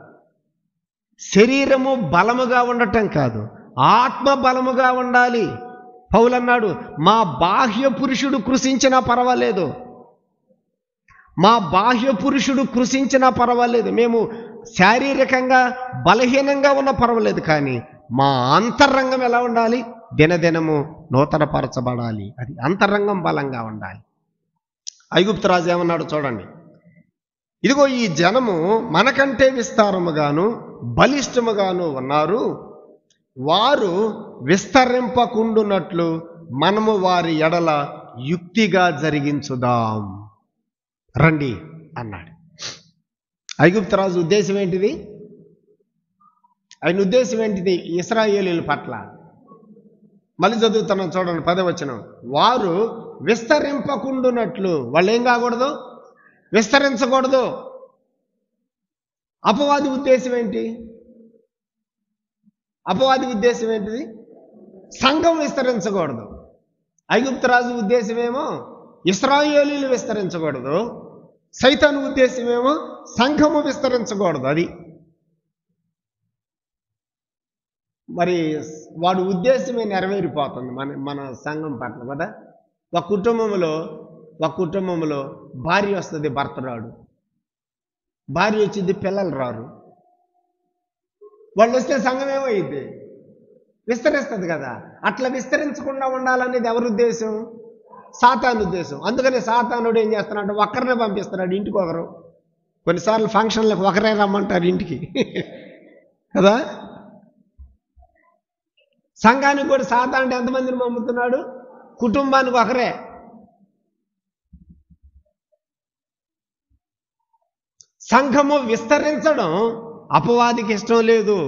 Speaker 1: శరీరము బలముగా ఉండటం కాదు. ఆత్మ బలముగా ఉండాలి. పౌలన్నాడు మా బాహ్య పురుషుడు కృషించినా పర్వాలేదు. మా బాహ్య పురుషుడు కృషించినా పర్వాలేదు. మేము శారీరకంగా బలహీనంగా ఉన్న పర్వాలేదు కానీ మా అంతరంగం ఎలా ఉండాలి? దినదినము నూతనపరచబడాలి. అది అంతరంగం బలంగా ఉండాలి. ఐగుప్తు రాజు ఏమన్నాడు చూడండి. ఇదిగో ఈ జనము మనకంటే విస్తారముగాను బలిష్టముగాను ఉన్నారు. వారు విస్తరింపకుండునట్లు మనము వారి ఎడల యుక్తిగా జరిగించుదాం. రండి అన్నాడు. ఐగుప్తు రాజు ఉద్దేశం ఏంటిది? ఆయన ఉద్దేశం ఏంటిది? ఇస్రాయేలీల పట్ల. మళ్ళీ చదువుతున్నాం చూడండి పదవచనం వారు విస్తరింపకుండునట్లు. వాళ్ళు ఏం కాకూడదు? విస్తరించకూడదు. అపవాది ఉద్దేశం ఏంటి? అపవాది ఉద్దేశం ఏంటిది? సంఘం విస్తరించకూడదు. ఐగుప్తరాజు ఉద్దేశమేమో ఇస్రాయేలీలు విస్తరించకూడదు. సైతాను ఉద్దేశమేమో సంఘము విస్తరించకూడదు అది. మరి వాడు ఉద్దేశమే నెరవేరిపోతుంది మన మన సంఘం పట్ల కదా. ఒక కుటుంబంలో ఒక కుటుంబంలో భార్య వస్తుంది భర్త రాడు భార్య వచ్చింది పిల్లలు రారు. వాళ్ళు వస్తే సంఘం ఏమైంది? విస్తరిస్తుంది కదా. అట్లా విస్తరించకుండా ఉండాలనేది ఎవరి ఉద్దేశం? సాతాను ఉద్దేశం. అందుకని సాతానుడు ఏం చేస్తున్నాడు? ఒక్కరినే పంపిస్తున్నాడు ఇంటికి ఒకరు కొన్నిసార్లు ఫంక్షన్లకు ఒకరే రమ్మంటారు ఇంటికి. కదా? సంఘానికి కూడా సాతానుడు ఎంతమందిని పంపుతున్నాడు? కుటుంబానికి ఒకరే. సంఘము విస్తరించడం అపవాదికి ఇష్టం లేదు.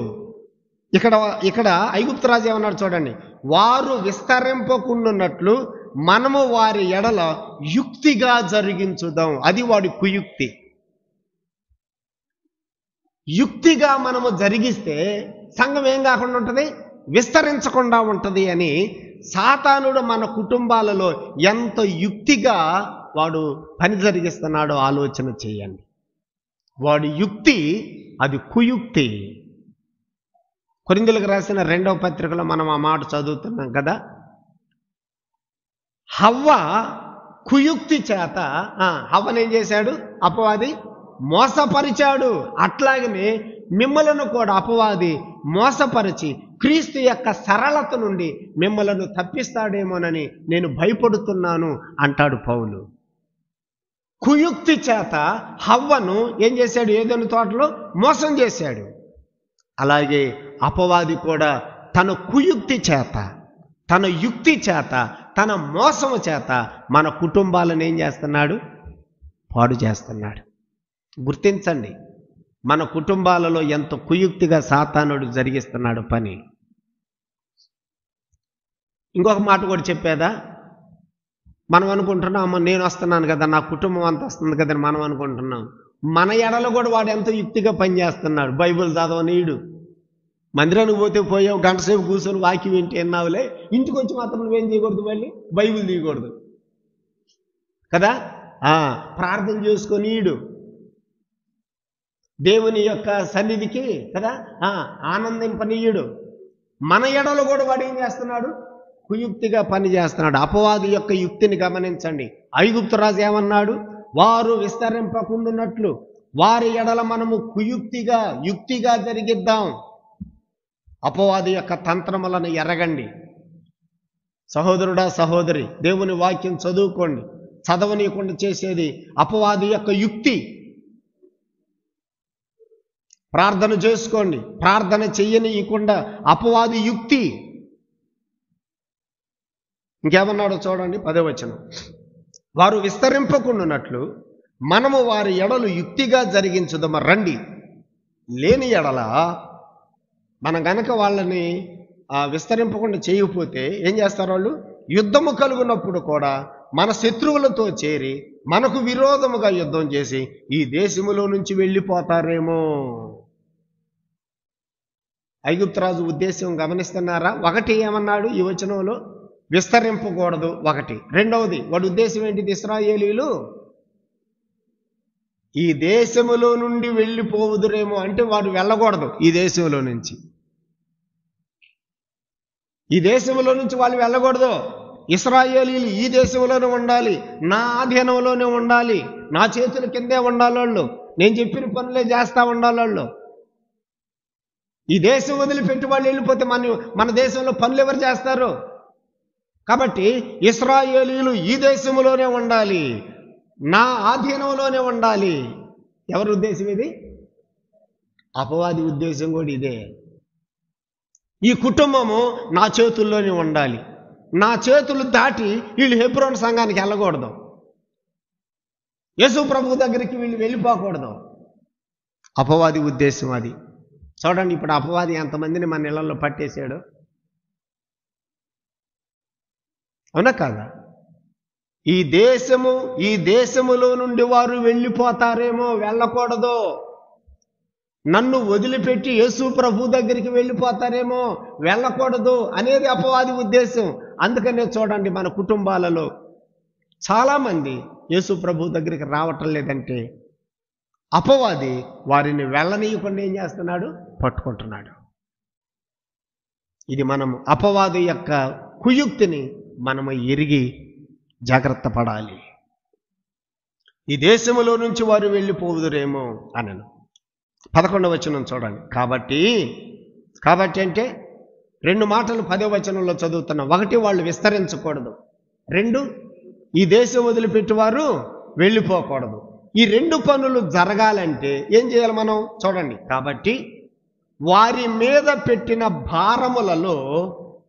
Speaker 1: ఇక్కడ ఇక్కడ ఐగుప్తురాజు ఏమన్నాడు చూడండి. వారు విస్తరింపకుండున్నట్లు మనము వారి ఎడల యుక్తిగా జరిగించుదాం. అది వాడి కుయుక్తి. యుక్తిగా మనము జరిగిస్తే సంఘం ఏం కాకుండా ఉంటుంది? విస్తరించకుండా ఉంటుంది అని సాతానుడు మన కుటుంబాలలో ఎంత యుక్తిగా వాడు పని జరిగిస్తున్నాడో ఆలోచన చేయండి. వాడి యుక్తి అది కుయుక్తి. కొరిందులకు రాసిన రెండవ పత్రికలో మనం ఆ మాట చదువుతున్నాం కదా? హవ్వ కుయుక్తి చేత హవ్వనేం చేశాడు? అపవాది మోసపరిచాడు. అట్లాగనే మిమ్మలను కూడా అపవాది మోసపరిచి క్రీస్తు యొక్క సరళత నుండి మిమ్మలను తప్పిస్తాడేమోనని నేను భయపడుతున్నాను అంటాడు పౌలు. కుయుక్తి చేత హవ్వను ఏం చేశాడు? ఏదైనా తోటలో మోసం చేశాడు. అలాగే అపవాది కూడా తన కుయుక్తి చేత తన యుక్తి చేత తన మోసము చేత మన కుటుంబాలను ఏం చేస్తున్నాడు? పాడు చేస్తున్నాడు. గుర్తించండి మన కుటుంబాలలో ఎంత కుయుక్తిగా సాతానుడు జరిగిస్తున్నాడు పని. ఇంకొక మాట కూడా చెప్పేదా? మనం అనుకుంటున్నాం అమ్మ నేను వస్తున్నాను కదా నా కుటుంబం అంతా వస్తుంది కదా మనం అనుకుంటున్నాం. మన ఎడలో కూడా వాడు ఎంతో యుక్తిగా పనిచేస్తున్నాడు. బైబిల్ చదవనీయుడు మందిరానికి పోతే పోయావు గంట సేపు కూర్చొని వాక్యం ఏంటి అన్నావులే ఇంటికి వచ్చి మాత్రం నువ్వేం చేయకూడదు మళ్ళీ? బైబిల్ తీయకూడదు. కదా? ప్రార్థన చేసుకొనియుడు దేవుని యొక్క సన్నిధికి కదా? ఆనందింపనీయుడు. మన ఎడలో కూడా వాడు ఏం చేస్తున్నాడు? కుయుక్తిగా పని చేస్తున్నాడు అపవాది యొక్క యుక్తిని గమనించండి. ఐగుప్తు రాజు ఏమన్నాడు? వారు విస్తరింపకుండున్నట్లు వారి ఎడల మనము కుయుక్తిగా యుక్తిగా జరిగిద్దాం. అపవాది యొక్క తంత్రములను ఎరగండి. సహోదరుడా సహోదరి దేవుని వాక్యం చదువుకోండి. చదవనీయకుండా చేసేది అపవాది యొక్క యుక్తి. ప్రార్థన చేసుకోండి. ప్రార్థన చెయ్యనీయకుండా అపవాది యుక్తి. ఇంకేమన్నాడో చూడండి పదే వచనం. వారు విస్తరింపకుండానట్లు మనము వారి ఎడలు యుక్తిగా జరిగించుదమ? రండి. లేని ఎడల మనం గనక వాళ్ళని ఆ, విస్తరింపకుండా చేయకపోతే ఏం చేస్తారు వాళ్ళు? యుద్ధము కలుగునప్పుడు కూడా మన శత్రువులతో చేరి మనకు విరోధముగా యుద్ధం చేసి ఈ దేశములో నుంచి వెళ్ళిపోతారేమో. ఐగుప్తరాజు ఉద్దేశం గమనిస్తున్నారా? ఒకటి ఏమన్నాడు ఈ వచనంలో? విస్తరింపకూడదు ఒకటి. రెండవది వాడి ఉద్దేశం ఏంటిది? ఇస్రాయేలీలు ఈ దేశములో నుండి వెళ్ళిపోవుదురేమో అంటే వాడు వెళ్ళకూడదు ఈ దేశంలో నుంచి. ఈ దేశంలో నుంచి వాళ్ళు వెళ్ళకూడదు. ఇస్రాయేలీలు ఈ దేశంలోనే ఉండాలి నా ఆధీనంలోనే ఉండాలి నా చేతుల కిందే ఉండాలి వాళ్ళు నేను చెప్పిన పనులే చేస్తా ఉండాలి వాళ్ళు ఈ దేశం వదిలిపెట్టి వాళ్ళు వెళ్ళిపోతే మన మన దేశంలో పనులు ఎవరు చేస్తారు? కాబట్టి ఇస్రాయేలీలు ఈ దేశంలోనే ఉండాలి నా ఆధీనంలోనే ఉండాలి. ఎవరి ఉద్దేశం ఇది? అపవాది ఉద్దేశం కూడా ఇదే. ఈ కుటుంబము నా చేతుల్లోనే ఉండాలి. నా చేతులు దాటి వీళ్ళు హెబ్రోన్ సంఘానికి వెళ్ళకూడదు. యేసు ప్రభు దగ్గరికి వీళ్ళు వెళ్ళిపోకూడదు. అపవాది ఉద్దేశం అది. చూడండి ఇప్పుడు అపవాది ఎంతమందిని మన ఇళ్ళలో పట్టేశాడు? అవునా కాదా? ఈ దేశము ఈ దేశములో నుండి వారు వెళ్ళిపోతారేమో వెళ్ళకూడదు. నన్ను వదిలిపెట్టి యేసు ప్రభు దగ్గరికి వెళ్ళిపోతారేమో వెళ్ళకూడదు అనేది అపవాది ఉద్దేశం. అందుకనే చూడండి మన కుటుంబాలలో చాలామంది యేసు ప్రభు దగ్గరికి రావటం లేదంటే అపవాది వారిని వెళ్ళనీయకుండా ఏం చేస్తున్నాడు? పట్టుకుంటున్నాడు. ఇది మనం అపవాది యొక్క కుయుక్తిని మనము ఎరిగి జాగ్రత్త పడాలి. ఈ దేశంలో నుంచి వారు వెళ్ళిపోదురేమో అనను. పదకొండవ వచనం చూడండి. కాబట్టి కాబట్టి అంటే రెండు మాటలు పదో వచనంలో చదువుతున్నాం ఒకటి వాళ్ళు విస్తరించకూడదు. రెండు ఈ దేశం వదిలిపెట్టి వారు వెళ్ళిపోకూడదు. ఈ రెండు పనులు జరగాలంటే ఏం చేయాలి మనం? చూడండి. కాబట్టి వారి మీద పెట్టిన భారములలో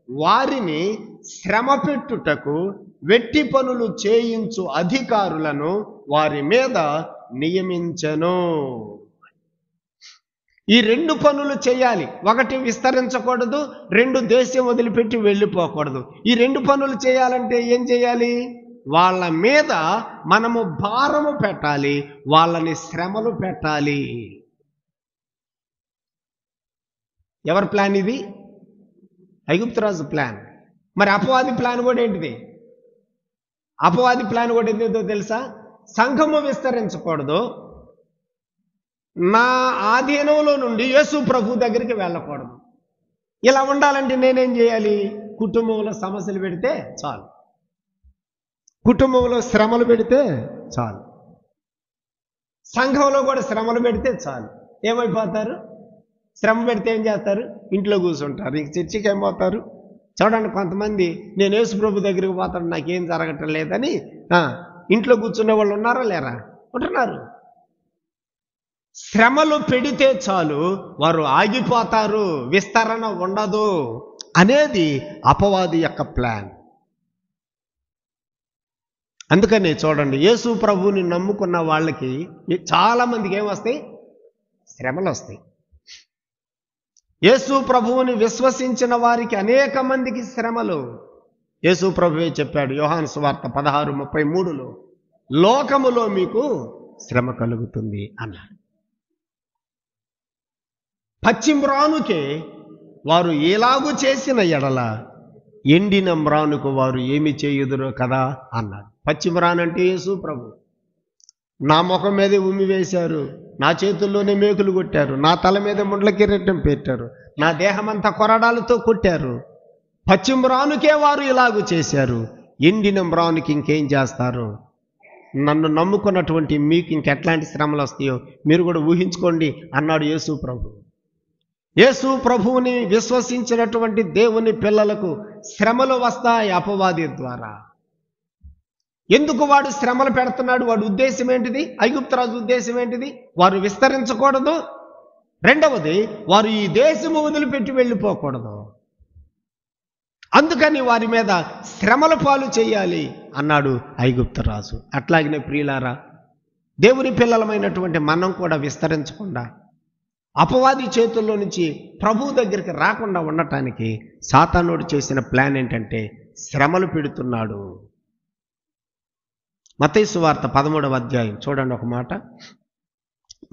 Speaker 1: వారిని శ్రమ పెట్టుటకు వెట్టి పనులు చేయించు అధికారులను వారి మీద నియమించను. ఈ రెండు పనులు చేయాలి. ఒకటి విస్తరించకూడదు రెండు దేశం వదిలిపెట్టి వెళ్ళిపోకూడదు. ఈ రెండు పనులు చేయాలంటే ఏం చేయాలి? వాళ్ళ మీద మనము భారము పెట్టాలి వాళ్ళని శ్రమలు పెట్టాలి. ఎవరి ప్లాన్ ఇది? ఐగుప్తరాజు ప్లాన్. మరి అపవాది ప్లాన్ కూడా ఏంటిది? అపవాది ప్లాన్ కూడా ఏంటో తెలుసా? సంఘము విస్తరించకూడదు. నా ఆధీనంలో నుండి యేసు ప్రభు దగ్గరికి వెళ్ళకూడదు. ఇలా ఉండాలంటే నేనేం చేయాలి? కుటుంబంలో సమస్యలు పెడితే చాలు. కుటుంబంలో శ్రమలు పెడితే చాలు. సంఘంలో కూడా శ్రమలు పెడితే చాలు. ఏమైపోతారు? శ్రమ పెడితే ఏం చేస్తారు? ఇంట్లో కూర్చుంటారు. ఇంక చర్చికి ఏమవుతారు చూడండి కొంతమంది నేను యేసు ప్రభు దగ్గరికి పోతాను నాకేం జరగటం లేదని. ఇంట్లో కూర్చునే వాళ్ళు ఉన్నారా లేరా? ఉంటున్నారు. శ్రమలు పెడితే చాలు వారు ఆగిపోతారు విస్తరణ ఉండదు అనేది అపవాది యొక్క ప్లాన్. అందుకని చూడండి యేసు ప్రభువుని నమ్ముకున్న వాళ్ళకి చాలామందికి ఏమొస్తాయి శ్రమలు వస్తాయి యేసు ప్రభువుని విశ్వసించిన వారికి అనేక మందికి శ్రమలు. యేసు ప్రభువే చెప్పాడు యోహాన్ సువార్త పదహారు ముప్పై మూడులో లోకములో మీకు శ్రమ కలుగుతుంది అన్నాడు. పశ్చిమ్రానుకే వారు ఎలాగూ చేసిన ఎడల ఎండిన మ్రానుకు వారు ఏమి చేయుదురో కదా అన్నాడు. పశ్చిమరాన్ అంటే యేసు ప్రభు. నా ముఖం మీదే ఉమ్మి వేశారు. నా చేతుల్లోనే మేకులు కొట్టారు నా తల మీద ముండ్ల కిరీటం పెట్టారు నా దేహమంతా కొరడాలతో కొట్టారు. పశ్చిమ రానుకే వారు ఇలాగ చేశారు ఎండిన మ్రానుకి ఇంకేం చేస్తారు? నన్ను నమ్ముకున్నటువంటి మీకు ఇంకెట్లాంటి శ్రమలు వస్తాయో మీరు కూడా ఊహించుకోండి అన్నాడు యేసు ప్రభు. యేసు ప్రభువుని విశ్వసించినటువంటి దేవుని పిల్లలకు శ్రమలు వస్తాయి అపవాది ద్వారా. ఎందుకు వాడు శ్రమలు పెడుతున్నాడు? వాడి ఉద్దేశం ఏంటిది? ఐగుప్తరాజు ఉద్దేశం ఏంటిది? వారు విస్తరించకూడదు. రెండవది వారు ఈ దేశము వదిలిపెట్టి వెళ్ళిపోకూడదు. అందుకని వారి మీద శ్రమల పాలు చేయాలి అన్నాడు ఐగుప్తరాజు అట్లాగనే ప్రియులారా దేవుని పిల్లలమైనటువంటి మనం కూడా విస్తరించకుండా అపవాది చేతుల్లో నుంచి ప్రభు దగ్గరికి రాకుండా ఉండటానికి సాతానుడు చేసిన ప్లాన్ ఏంటంటే శ్రమలు పెడుతున్నాడు. మతైసు వార్త పదమూడవ అధ్యాయం. చూడండి ఒక మాట.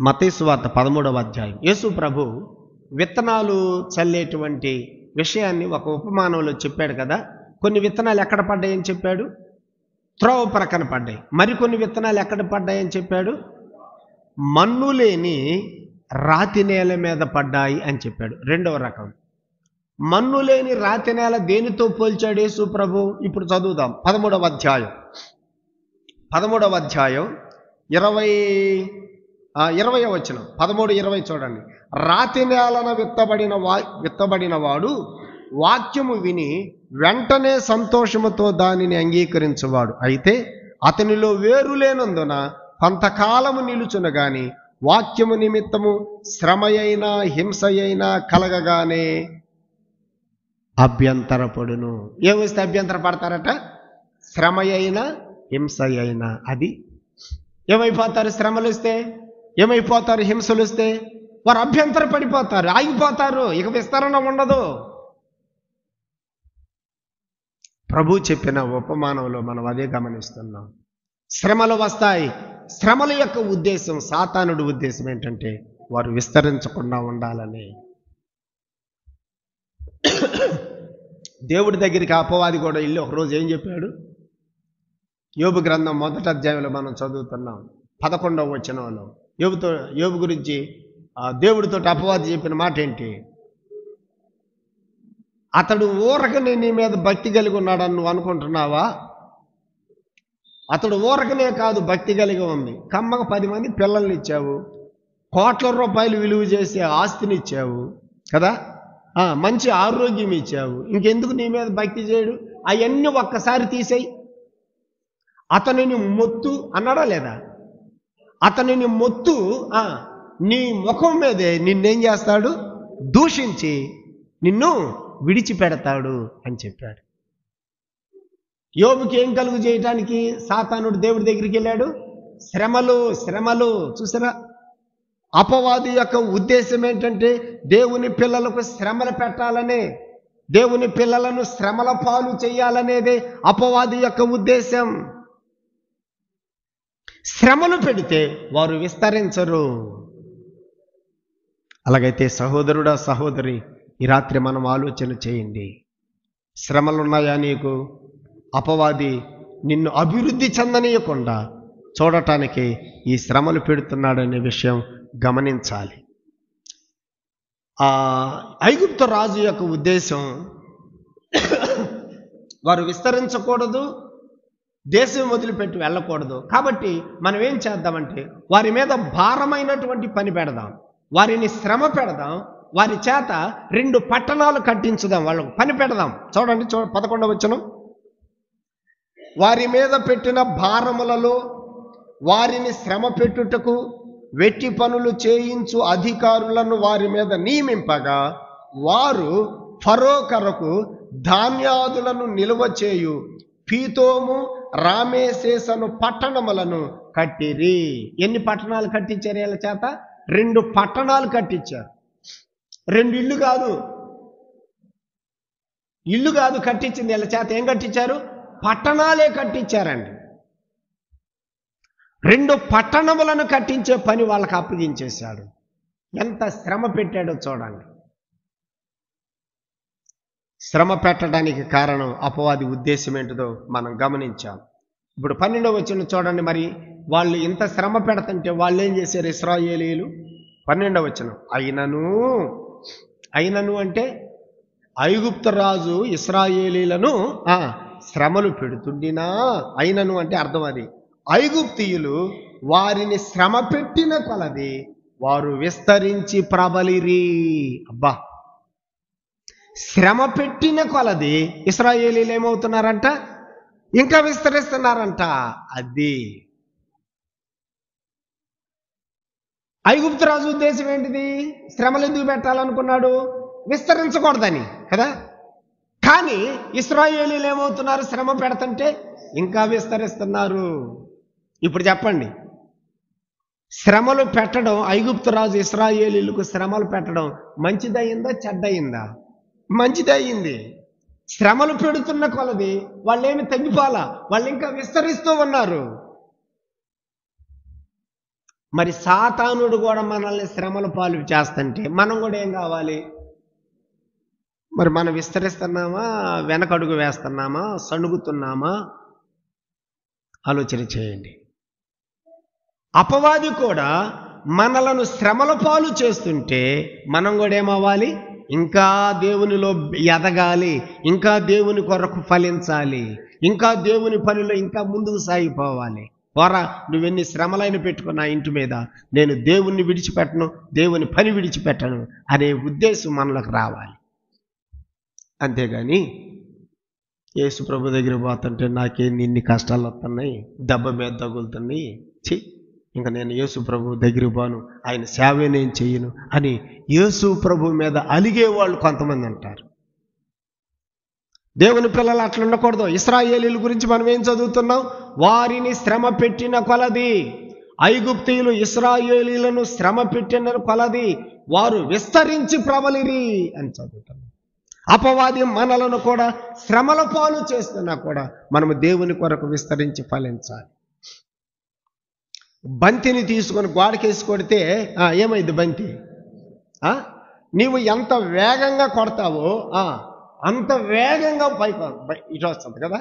Speaker 1: మతైసు వార్త పదమూడవ అధ్యాయం. యేసు ప్రభు విత్తనాలు చల్లేటువంటి విషయాన్ని ఒక ఉపమానంలో చెప్పాడు కదా. కొన్ని విత్తనాలు ఎక్కడ పడ్డాయని చెప్పాడు? త్రోవ ప్రక్కన పడ్డాయి. మరికొన్ని విత్తనాలు ఎక్కడ పడ్డాయని చెప్పాడు? మన్ను లేని రాతి నేల మీద పడ్డాయి అని చెప్పాడు. రెండవ రకం. మన్ను లేని రాతి నేల దేనితో పోల్చాడు యేసు ప్రభు? ఇప్పుడు చదువుదాం. పదమూడవ అధ్యాయం. పదమూడవ అధ్యాయం ఇరవై ఇరవై వచ్చిన పదమూడు ఇరవై చూడండి. రాతి నేలన విత్తబడిన వా విత్తబడిన వాడు వాక్యము విని వెంటనే సంతోషముతో దానిని అంగీకరించువాడు. అయితే అతనిలో వేరు లేనందున కొంతకాలము నిలుచున గాని వాక్యము నిమిత్తము శ్రమయైనా హింసయైనా కలగగానే అభ్యంతరపడును. ఏమొస్తే అభ్యంతర పడతారట శ్రమయైన హింస అయినా అది. ఏమైపోతారు శ్రమలు వస్తే ఏమైపోతారు హింసలు వస్తే వారు అభ్యంతర పడిపోతారు ఆగిపోతారు ఇక విస్తరణ ఉండదు. ప్రభు చెప్పిన ఉపమానంలో మనం అదే గమనిస్తున్నాం. శ్రమలు వస్తాయి. శ్రమల యొక్క ఉద్దేశం సాతానుడి ఉద్దేశం ఏంటంటే వారు విస్తరించకుండా ఉండాలని. దేవుడి దగ్గరికి అపవాది కూడా వెళ్ళి ఒకరోజు ఏం చెప్పాడు? యోబు గ్రంథం మొదటి అధ్యాయంలో మనం చదువుతున్నాం. పదకొండవ వచనంలో యోబుతో యోబు గురించి ఆ దేవుడితో అపవాది చెప్పిన మాట ఏంటి? అతడు ఊరకనే నీ మీద భక్తి కలిగి ఉన్నాడని నువ్వు అనుకుంటున్నావా? అతడు ఊరకనే కాదు భక్తి కలిగి ఉంది. కమ్మకు పది మంది పిల్లల్ని ఇచ్చావు. కోట్ల రూపాయలు విలువ చేసే ఆస్తిని ఇచ్చావు. కదా? మంచి ఆరోగ్యం ఇచ్చావు. ఇంకెందుకు నీ మీద భక్తి చేయడు? అవన్నీ ఒక్కసారి తీసేయి. అతనిని మొత్తు అన్నాడా లేదా? అతనిని మొత్తు నీ ముఖం మీదే నిన్నేం చేస్తాడు? దూషించి నిన్ను విడిచిపెడతాడు అని చెప్పాడు. యోబుకి ఏం కలుగు చేయటానికి సాతానుడు దేవుడి దగ్గరికి వెళ్ళాడు? శ్రమలు శ్రమలు చూసారా? అపవాది యొక్క ఉద్దేశం ఏంటంటే దేవుని పిల్లలకు శ్రమలు పెట్టాలనే దేవుని పిల్లలను శ్రమల పాలు చేయాలనేదే అపవాది యొక్క ఉద్దేశం. శ్రమలు పెడితే వారు విస్తరించరు. అలాగైతే సహోదరుడా సహోదరి ఈ రాత్రి మనం ఆలోచన చేయండి. శ్రమలున్నాయా నీకు? అపవాది నిన్ను అభివృద్ధి చెందనీయకుండా చూడటానికి ఈ శ్రమలు పెడుతున్నాడనే విషయం గమనించాలి. ఆ ఐగుప్త రాజు యొక్క ఉద్దేశం వారు విస్తరించకూడదు దేశం వదిలిపెట్టి వెళ్ళకూడదు. కాబట్టి మనం ఏం చేద్దామంటే వారి మీద భారమైనటువంటి పని పెడదాం. వారిని శ్రమ పెడదాం. వారి చేత రెండు పట్టణాలు కట్టించుదాం. వాళ్ళకు పని పెడదాం. చూడండి చూ పదకొండవ వచ్చనం వారి మీద పెట్టిన భారములలో వారిని శ్రమ పెట్టుటకు వెట్టి పనులు చేయించు అధికారులను వారి మీద నియమింపగా వారు ఫరో కొరకు ధాన్యాదులను నిల్వ చేయు. పీతోము రామేశేసను పట్టణములను కట్టిరి. ఎన్ని పట్టణాలు కట్టించారు వీళ్ళ చేత? రెండు పట్టణాలు కట్టించారు. రెండు ఇల్లు కాదు. ఇల్లు కాదు కట్టించింది వీళ్ళ చేత. ఏం కట్టించారు? పట్టణాలే కట్టించారండి. రెండు పట్టణములను కట్టించే పని వాళ్ళకి అప్పగించేశాడు. ఎంత శ్రమ పెట్టాడో చూడండి. శ్రమ పెట్టడానికి కారణం అపవాది ఉద్దేశం ఏంటిదో మనం గమనించాం. ఇప్పుడు పన్నెండవ వచ్చిన చూడండి మరి. వాళ్ళు ఇంత శ్రమ పెడుతుంటే వాళ్ళు ఏం చేశారు ఇస్రాయేలీలు? పన్నెండవ వచ్చిన అయినను అయినను అంటే ఐగుప్త రాజు ఇస్రాయేలీలను ఆ, శ్రమలు పెడుతుండినా. అయినను అంటే అర్థం అది. ఐగుప్తీయులు వారిని శ్రమ పెట్టిన కొలది వారు విస్తరించి ప్రబలిరి. అబ్బా! శ్రమ పెట్టిన కొలది ఇస్రాయేలీలు ఏమవుతున్నారంట? ఇంకా విస్తరిస్తున్నారంట. అది ఐగుప్తు రాజు ఉద్దేశం ఏంటిది? శ్రమలు ఎందుకు పెట్టాలనుకున్నాడు? విస్తరించకూడదని కదా? కానీ ఇస్రాయేలీలు ఏమవుతున్నారు? శ్రమ పెడతంటే ఇంకా విస్తరిస్తున్నారు. ఇప్పుడు చెప్పండి. శ్రమలు పెట్టడం ఐగుప్తు రాజు ఇస్రాయేలీలకు శ్రమలు పెట్టడం మంచిదయ్యిందా చెడ్డయిందా? మంచిదయ్యింది. శ్రమలు పెడుతున్న కొలది వాళ్ళేమి తగ్గిపోలా వాళ్ళు ఇంకా విస్తరిస్తూ ఉన్నారు. మరి సాతానుడు కూడా మనల్ని శ్రమల పాలు చేస్తుంటే మనం కూడా ఏం కావాలి? మరి మనం విస్తరిస్తున్నామా? వెనకడుగు వేస్తున్నామా? సణుగుతున్నామా? ఆలోచన చేయండి. అపవాది కూడా మనలను శ్రమల పాలు చేస్తుంటే మనం కూడా ఏమవ్వాలి ఇంకా దేవునిలో ఎదగాలి ఇంకా దేవుని కొరకు ఫలించాలి ఇంకా దేవుని పనిలో ఇంకా ముందుకు సాగిపోవాలి. పోరా నువ్వెన్ని శ్రమలైన పెట్టుకున్నా ఇంటి మీద నేను దేవుణ్ణి విడిచిపెట్టను దేవుని పని విడిచిపెట్టను అనే ఉద్దేశం మనలోకి రావాలి. అంతేగాని యేసు ప్రభు దగ్గర పోతుంటే నాకేం ఇన్ని కష్టాలు వస్తున్నాయి దెబ్బ మీద తగులుతున్నాయి. ఛీ! ఇంకా నేను యేసు ప్రభు దగ్గర పోను ఆయన సేవే నేను చేయను అని యేసు ప్రభు మీద అలిగే వాళ్ళు కొంతమంది అంటారు. దేవుని పిల్లలు అట్లా ఉండకూడదు. ఇస్రాయేలీల గురించి మనం ఏం చదువుతున్నాం? వారిని శ్రమ పెట్టిన కొలది. ఐగుప్తీయులు ఇస్రాయేలీలను శ్రమ పెట్టిన కొలది. వారు విస్తరించి ప్రబలిరి అని చదువుతున్నాం. అపవాది మనలను కూడా శ్రమల పాలు చేస్తున్నా కూడా మనము దేవుని కొరకు విస్తరించి ఫలించాలి. బంతిని తీసుకొని గోడకేసి కొడితే ఏమైంది బంతి? నీవు ఎంత వేగంగా కొడతావో అంత వేగంగా పైకి ఇటు వస్తుంది కదా?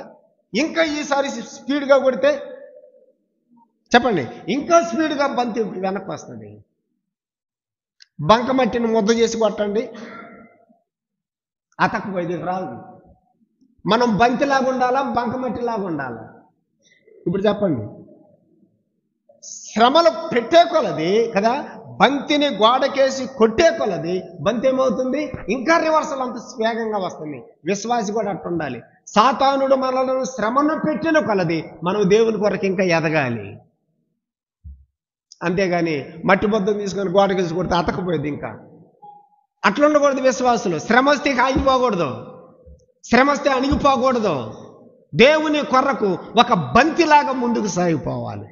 Speaker 1: ఇంకా ఈసారి స్పీడ్గా కొడితే చెప్పండి ఇంకా స్పీడ్గా బంతి వెనక్కి వస్తుంది బంకమట్టిని ముద్ద చేసి కొట్టండి. అతకపోయేది రాదు. మనం బంతిలాగా ఉండాలా? బంకమట్టిలాగా ఉండాలా? ఇప్పుడు చెప్పండి శ్రమలు పెట్టే కొలది కదా బంతిని గోడకేసి కొట్టే కొలది బంతి ఏమవుతుంది? ఇంకా రివర్సల్ అంత వేగంగా వస్తుంది. విశ్వాసి కూడా అట్టు ఉండాలి సాతానుడు మనలను శ్రమను పెట్టిన కొలది మనం దేవుని కొరకు ఇంకా ఎదగాలి. అంతేగాని మట్టి బొద్దం తీసుకొని గోడకేసి కొడితే అతకపోయేది ఇంకా. అట్లా ఉండకూడదు విశ్వాసులు. శ్రమ వస్తే ఆగిపోకూడదు. శ్రమ వస్తే అణిగిపోకూడదు. దేవుని కొరకు ఒక బంతిలాగా ముందుకు సాగిపోవాలి.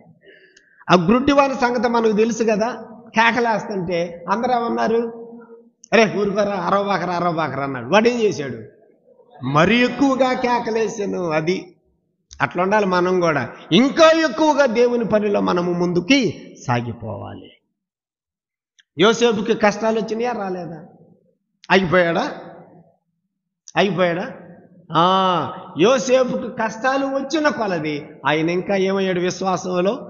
Speaker 1: ఆ గ్రుడ్డివాని సంగతి మనకు తెలుసు కదా. కేకలేస్తుంటే అందరూ ఏమన్నారు? అరే ఊరుకోరా అరవబాకరా అరవబాకరా అన్నాడు. వాడు ఏం చేశాడు? మరి ఎక్కువగా కేకలేసాను అది. అట్లా ఉండాలి మనం కూడా. ఇంకా ఎక్కువగా దేవుని పనిలో మనము ముందుకి సాగిపోవాలి. యోసేపుకి కష్టాలు వచ్చినాయా రాలేదా? అయిపోయాడా అయిపోయాడా యోసేపుకి కష్టాలు వచ్చిన కొలది. ఆయన ఇంకా ఏమయ్యాడు విశ్వాసంలో?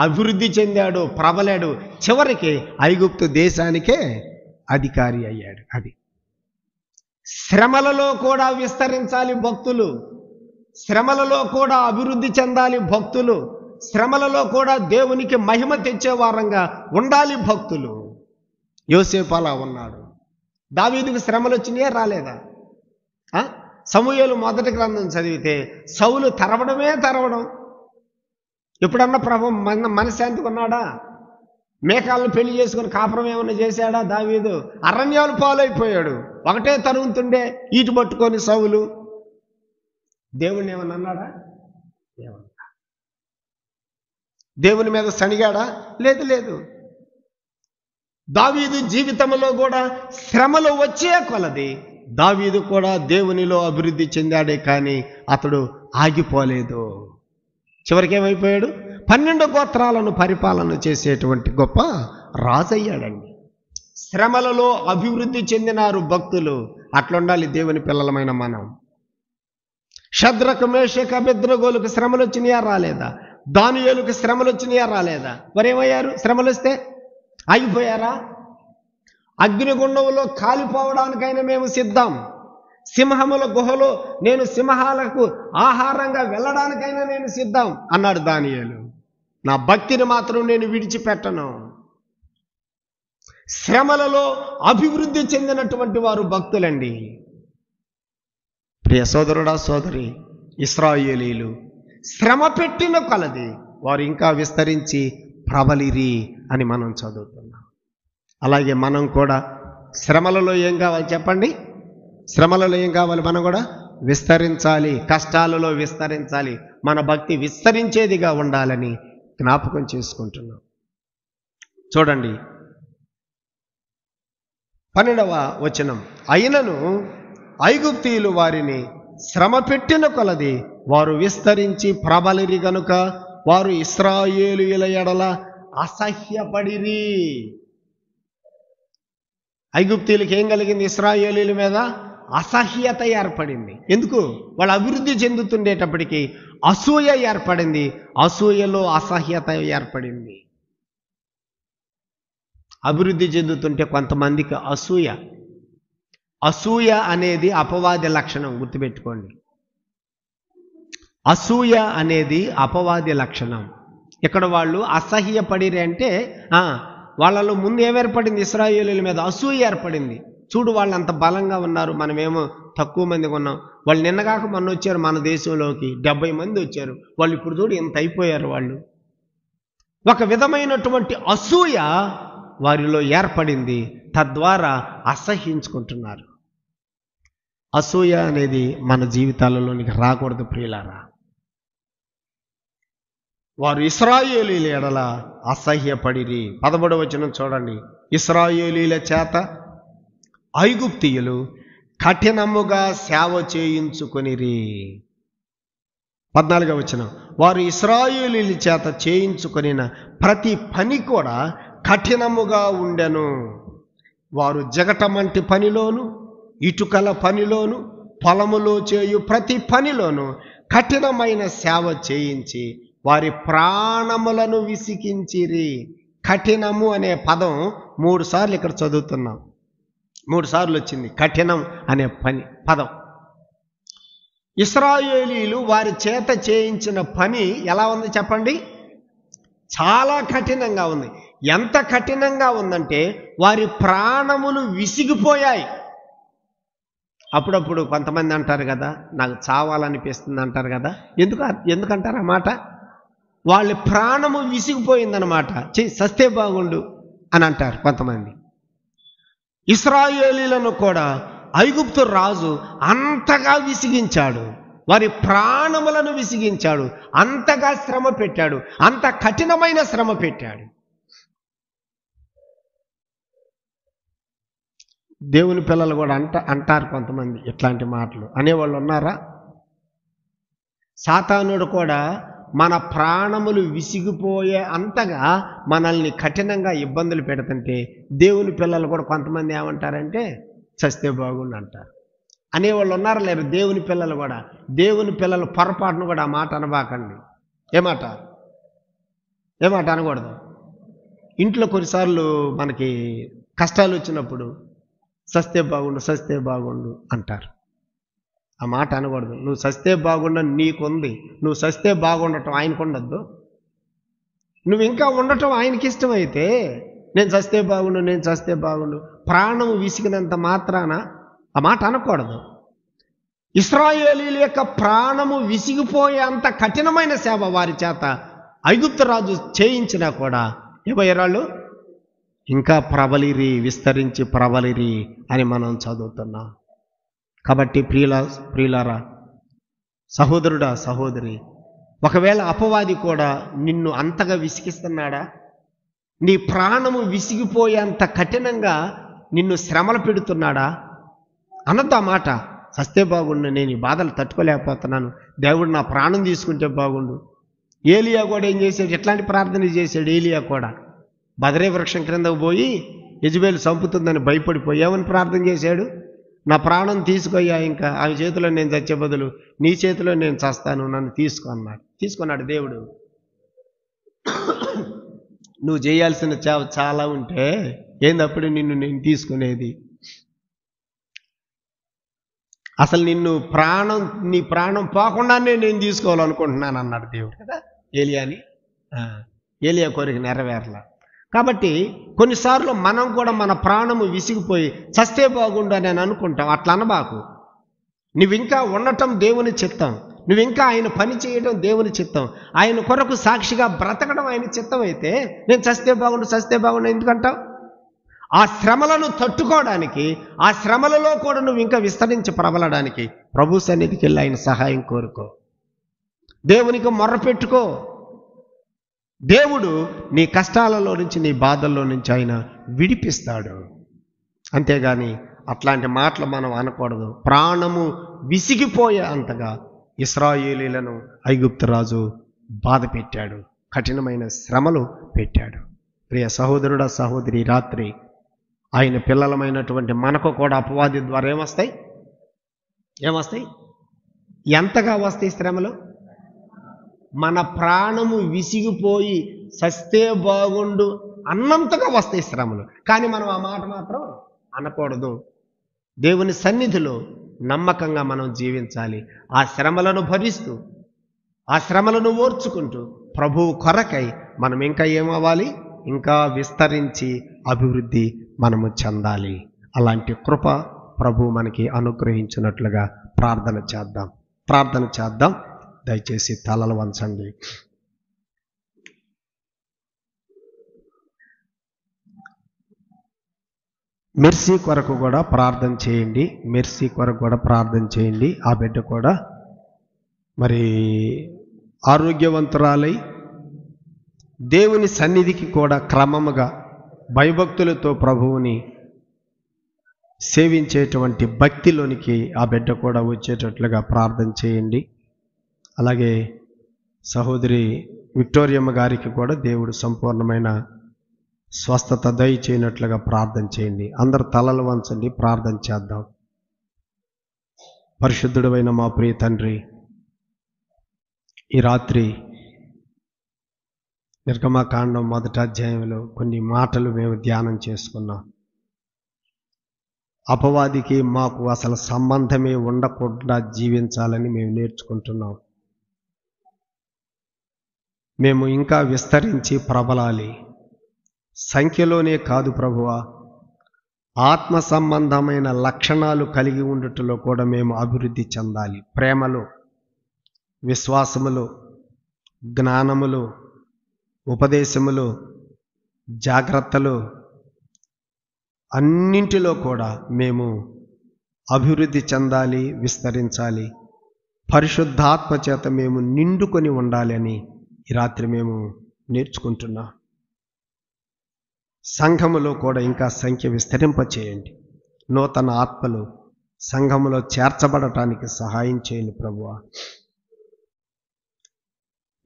Speaker 1: అభివృద్ధి చెందాడు ప్రబలాడు. చివరికి ఐగుప్తు దేశానికే అధికారి అయ్యాడు అది. శ్రమలలో కూడా విస్తరించాలి భక్తులు. శ్రమలలో కూడా అభివృద్ధి చెందాలి భక్తులు. శ్రమలలో కూడా దేవునికి మహిమ తెచ్చే వారంగా ఉండాలి భక్తులు. యోసేపు అలా ఉన్నాడు. దావీదుకు శ్రమలు వచ్చినాయే? రాలేదా? సమూహలు మొదటి గ్రంథం చదివితే సౌలు తరవడమే తరవడం. ఎప్పుడన్నా ప్రభు మన మనశ్శాంతికి ఉన్నాడా? మేకాలను పెళ్ళి చేసుకుని కాపురం ఏమన్నా చేశాడా దావీదు? అరణ్యాలు పాలైపోయాడు. ఒకటే తరుగుతుండే ఈటు పట్టుకొని సవులు దేవుణ్ణి ఏమన్నా అన్నాడా? ఏమన్నా. దేవుని మీద సణిగాడా? లేదు లేదు. దావీదు జీవితంలో కూడా శ్రమలు వచ్చే కొలది. దావీదు కూడా దేవునిలో అభివృద్ధి చెందాడే కానీ అతడు ఆగిపోలేదు. చివరికి ఏమైపోయాడు పన్నెండు గోత్రాలను పరిపాలన చేసేటువంటి గొప్ప రాజయ్యాడండి. శ్రమలలో అభివృద్ధి చెందినారు భక్తులు. అట్లుండాలి దేవుని పిల్లలమైన మనం. శద్రకు మేషక బెద్రగోలుకు శ్రమలు వచ్చినాయా రాలేదా? దానియేలుకు శ్రమలు వచ్చినాయా రాలేదా? మరేమయ్యారు? శ్రమలు వస్తే ఆగిపోయారా? అగ్నిగుండంలో కాలిపోవడానికైనా మేము సిద్ధం. సింహముల గుహలో నేను సింహాలకు ఆహారంగా వెళ్ళడానికైనా నేను సిద్ధం అన్నాడు దానియాలు. నా భక్తిని మాత్రం నేను విడిచిపెట్టను. శ్రమలలో అభివృద్ధి చెందినటువంటి వారు భక్తులండి. ప్రియ సోదరుడా సోదరి ఇస్రాయేలీలు శ్రమ పెట్టిన కలది వారు ఇంకా విస్తరించి ప్రబలిరి అని మనం చదువుతున్నాం. అలాగే మనం కూడా శ్రమలలో ఏం కావాలి చెప్పండి? శ్రమలలో ఏం కావాలి మనం కూడా? విస్తరించాలి. కష్టాలలో విస్తరించాలి. మన భక్తి విస్తరించేదిగా ఉండాలని జ్ఞాపకం చేసుకుంటున్నాం. చూడండి. పన్నెండవ వచనం. అయినను ఐగుప్తీయులు వారిని శ్రమ పెట్టిన కొలది వారు విస్తరించి ప్రబలిరి గనుక వారు ఇస్రాయేలుల ఎడల అసహ్యపడిరి. ఐగుప్తీయులకి ఏం కలిగింది? ఇస్రాయేలీల మీద అసహ్యత ఏర్పడింది. ఎందుకు? వాళ్ళు అభివృద్ధి చెందుతుండేటప్పటికీ అసూయ ఏర్పడింది. అసూయలో అసహ్యత ఏర్పడింది. అభివృద్ధి చెందుతుంటే కొంతమందికి అసూయ. అసూయ అనేది అపవాది లక్షణం గుర్తుపెట్టుకోండి. అసూయ అనేది అపవాది లక్షణం. ఇక్కడ వాళ్ళు అసహ్యపడిరి అంటే వాళ్ళలో ముందు ఏమేర్పడింది ఇస్రాయేలీల మీద అసూయ ఏర్పడింది. చూడు వాళ్ళు అంత బలంగా ఉన్నారు మనమేమో తక్కువ మందిగా ఉన్నాం వాళ్ళు నిన్నగాక మొన్న వచ్చారు మన దేశంలోకి డెబ్బై మంది వచ్చారు. వాళ్ళు ఇప్పుడు చూడు ఎంత అయిపోయారు వాళ్ళు. ఒక విధమైనటువంటి అసూయ వారిలో ఏర్పడింది. తద్వారా అసహ్యించుకుంటున్నారు అసూయ అనేది మన జీవితాలలోనికి రాకూడదు ప్రియులారా. వారు ఇస్రాయేలీల ఎడల అసహ్యపడిరి. పదమూడవచనం చూడండి. ఇస్రాయేలీల చేత ఐగుప్తియులు కఠినముగా సేవ చేయించుకొనిరి. పద్నాలుగవ వచ్చిన వారు ఇస్రాయేలీల చేత చేయించుకొనిన ప్రతి పని కూడా కఠినముగా ఉండెను. వారు జగటమంటి పనిలోను ఇటుకల పనిలోను పొలములో చేయు ప్రతి పనిలోను కఠినమైన సేవ చేయించి వారి ప్రాణములను విసికించిరి కఠినము అనే పదం మూడుసార్లు ఇక్కడ చదువుతున్నాం. మూడు సార్లు వచ్చింది. కఠినం అనే పని పదం. ఇస్రాయేలీలు వారి చేత చేయించిన పని ఎలా ఉంది చెప్పండి? చాలా కఠినంగా ఉంది. ఎంత కఠినంగా ఉందంటే వారి ప్రాణములు విసిగిపోయాయి. అప్పుడప్పుడు కొంతమంది అంటారు కదా నాకు చావాలనిపిస్తుంది అంటారు కదా. ఎందుకు ఎందుకంటారు ఆ మాట? వాళ్ళ ప్రాణము విసిగిపోయిందనమాట చే సస్తే బాగుండు అని అంటారు కొంతమంది. ఇస్రాయేలీలను కూడా ఐగుప్తు రాజు అంతగా విసిగించాడు. వారి ప్రాణములను విసిగించాడు. అంతగా శ్రమ పెట్టాడు. అంత కఠినమైన శ్రమ పెట్టాడు. దేవుని పిల్లలు కూడా అంట అంటారు కొంతమంది ఇట్లాంటి మాటలు. అనేవాళ్ళు ఉన్నారా? సాతానుడు కూడా మన ప్రాణములు విసిగిపోయే అంతగా మనల్ని కఠినంగా ఇబ్బందులు పెడుతుంటే దేవుని పిల్లలు కూడా కొంతమంది ఏమంటారంటే చస్తే బాగుండు అంటారు. అనేవాళ్ళు ఉన్నారు లేరు దేవుని పిల్లలు కూడా. దేవుని పిల్లలు పొరపాటును కూడా ఆ మాట అనబాకండి. ఏమాట ఏమాట అనకూడదు? ఇంట్లో కొన్నిసార్లు మనకి కష్టాలు వచ్చినప్పుడు సస్తే బాగుండు సస్తే బాగుండు అంటారు. ఆ మాట అనకూడదు. నువ్వు సస్తే బాగుండ నీకుంది. నువ్వు సస్తే బాగుండటం ఆయనకు ఉండద్దు నువ్వు ఇంకా ఉండటం ఆయనకి ఇష్టమైతే నేను చస్తే బాగుండు నేను చస్తే బాగుండు. ప్రాణం విసిగినంత మాత్రాన ఆ మాట అనకూడదు. ఇస్రాయేలీల యొక్క ప్రాణము విసిగిపోయే అంత కఠినమైన సేవ వారి చేత ఐగుప్తు రాజు చేయించినా కూడా ఏమయ్యారాళ్ళు? ఇంకా ప్రబలిరి విస్తరించి ప్రబలిరి అని మనం చదువుతున్నాం. కాబట్టి ప్రియుల ప్రియులారా సహోదరుడా సహోదరి ఒకవేళ అపవాది కూడా నిన్ను అంతగా విసిగిస్తున్నాడా? నీ ప్రాణము విసిగిపోయేంత కఠినంగా నిన్ను శ్రమలు పెడుతున్నాడా? అనంత ఆ మాట సస్తే బాగుండు నేను ఈ బాధలు తట్టుకోలేకపోతున్నాను. దేవుడు నా ప్రాణం తీసుకుంటే బాగుండు. ఏలియా కూడా ఏం చేశాడు? ఎట్లాంటి ప్రార్థన చేశాడు ఏలియా కూడా? బదరే వృక్షం క్రిందకు పోయి యజబేలు చంపుతుందని భయపడిపోయి ఏమని ప్రార్థన చేశాడు. నా ప్రాణం తీసుకొయ్యా ఇంకా. ఆమె చేతిలో నేను చచ్చే బదులు నీ చేతిలో నేను చస్తాను నన్ను తీసుకో అన్నాడు. తీసుకున్నాడు దేవుడు. నువ్వు చేయాల్సిన చాలా ఉంటే ఏందప్పుడు నిన్ను నేను తీసుకునేది? అసలు నిన్ను ప్రాణం నీ ప్రాణం పోకుండానే నేను తీసుకోవాలనుకుంటున్నాను అన్నాడు దేవుడు కదా. ఏలియాని? ఏలియా కోరిక నెరవేరలా. కాబట్టి కొన్నిసార్లు మనం కూడా మన ప్రాణము విసిగిపోయి చస్తే బాగుండు అని నేను అనుకుంటాం. అట్లా అనబాకు. నువ్వింకా ఉండటం దేవుని చిత్తం. నువ్వు ఇంకా ఆయన పని చేయడం దేవుని చిత్తం. ఆయన కొరకు సాక్షిగా బ్రతకడం ఆయన చిత్తం అయితే నేను చస్తే బాగుండు చస్తే బాగుండు ఎందుకంటావు? ఆ శ్రమలను తట్టుకోవడానికి ఆ శ్రమలలో కూడా నువ్వు ఇంకా విస్తరించి ప్రబలడానికి ప్రభు సన్నిధికి వెళ్ళి ఆయన సహాయం కోరుకో. దేవునికి మొర్ర పెట్టుకో. దేవుడు నీ కష్టాలలో నుంచి నీ బాధల్లో నుంచి ఆయన విడిపిస్తాడు. అంతేగాని అట్లాంటి మాటలు మనం అనకూడదు. ప్రాణము విసిగిపోయే అంతగా ఇస్రాయేలీలను ఐగుప్తురాజు బాధ పెట్టాడు. కఠినమైన శ్రమలు పెట్టాడు. ప్రియ సహోదరుడ సహోదరి రాత్రి ఆయన పిల్లలమైనటువంటి మనకు కూడా అపవాది ద్వారా ఏమొస్తాయి? ఏమొస్తాయి? ఎంతగా వస్తాయి శ్రమలు? మన ప్రాణము విసిగిపోయి సస్తే బాగుండు అన్నంతగా వస్తాయి శ్రమలు. కానీ మనం ఆ మాట మాత్రం అనకూడదు. దేవుని సన్నిధిలో నమ్మకంగా మనం జీవించాలి. ఆ శ్రమలను భరిస్తూ ఆ శ్రమలను ఓర్చుకుంటూ ప్రభువు కొరకై మనం ఇంకా ఏమవ్వాలి? ఇంకా విస్తరించి అభివృద్ధి మనము చెందాలి. అలాంటి కృప ప్రభు మనకి అనుగ్రహించినట్లుగా ప్రార్థన చేద్దాం. ప్రార్థన చేద్దాం. దయచేసి తలలు వంచండి. మెర్సీ కొరకు కూడా ప్రార్థన చేయండి. మెర్సీ కొరకు కూడా ప్రార్థన చేయండి. ఆ బిడ్డ కూడా మరి ఆరోగ్యవంతురాలై దేవుని సన్నిధికి కూడా క్రమముగా భయభక్తులతో ప్రభువుని సేవించేటువంటి భక్తిలోనికి ఆ బిడ్డ కూడా వచ్చేటట్లుగా ప్రార్థన చేయండి. అలాగే సహోదరి విక్టోరియమ్మ గారికి కూడా దేవుడు సంపూర్ణమైన స్వస్థత దయచేయనట్లుగా ప్రార్థన చేయండి. అందరు తలలు వంచండి ప్రార్థన చేద్దాం. పరిశుద్ధుడైన మా ప్రియ తండ్రి ఈ రాత్రి నిర్గమకాండం మొదట అధ్యాయంలో కొన్ని మాటలు మేము ధ్యానం చేసుకున్నాం. అపవాదికి మాకు అసలు సంబంధమే ఉండకుండా జీవించాలని మేము నేర్చుకుంటున్నాం. మేము ఇంకా విస్తరించి ప్రబలాలి. సంఖ్యలోనే కాదు ప్రభువ ఆత్మ సంబంధమైన లక్షణాలు కలిగి ఉండటంలో కూడా మేము అభివృద్ధి చెందాలి. ప్రేమలో విశ్వాసములో జ్ఞానములో ఉపదేశములు జాగ్రత్తలు అన్నింటిలో కూడా మేము అభివృద్ధి చెందాలి విస్తరించాలి. పరిశుద్ధాత్మ చేత మేము నిండుకొని ఉండాలి అని ఈ రాత్రి మేము నేర్చుకుంటున్నాం సంఘములో కూడా ఇంకా సంఖ్య విస్తరింప చేయండి నూతన ఆత్మలు సంఘములో చేర్చబడటానికి సహాయం చేయండి ప్రభువ.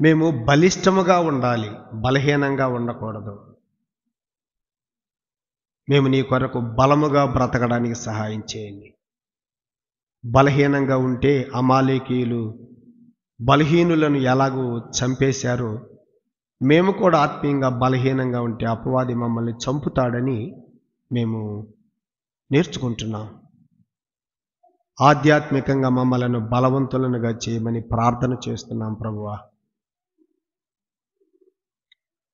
Speaker 1: మేము బలిష్టముగా ఉండాలి బలహీనంగా ఉండకూడదు. మేము నీ కొరకు బలముగా బ్రతకడానికి సహాయం చేయండి. బలహీనంగా ఉంటే అమాలేకీయులు బలహీనులను ఎలాగూ చంపేశారో మేము కూడా ఆత్మీయంగా బలహీనంగా ఉంటే అపవాది మమ్మల్ని చంపుతాడని మేము నేర్చుకుంటున్నాం. ఆధ్యాత్మికంగా మమ్మలను బలవంతులనుగా చేయమని ప్రార్థన చేస్తున్నాం ప్రభువా.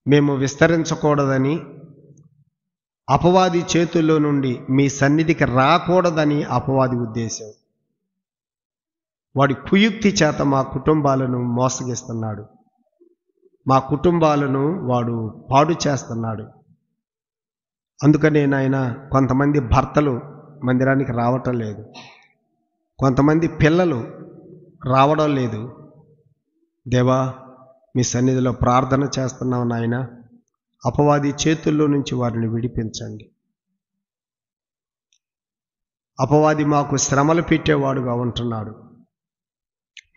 Speaker 1: మేము విస్తరించకూడదని అపవాది చేతుల్లో నుండి మీ సన్నిధికి రాకూడదని అపవాది ఉద్దేశం. వాడి కుయుక్తి చేత మా కుటుంబాలను మోసగిస్తున్నాడు. మా కుటుంబాలను వాడు పాడు చేస్తున్నాడు. అందుకనే నాయన కొంతమంది భర్తలు మందిరానికి రావటం లేదు. కొంతమంది పిల్లలు రావడం లేదు. దేవా మీ సన్నిధిలో ప్రార్థన చేస్తున్నాం నాయన. అపవాది చేతుల్లో నుంచి వారిని విడిపించండి. అపవాది మాకు శ్రమలు పెట్టేవాడుగా ఉంటున్నాడు.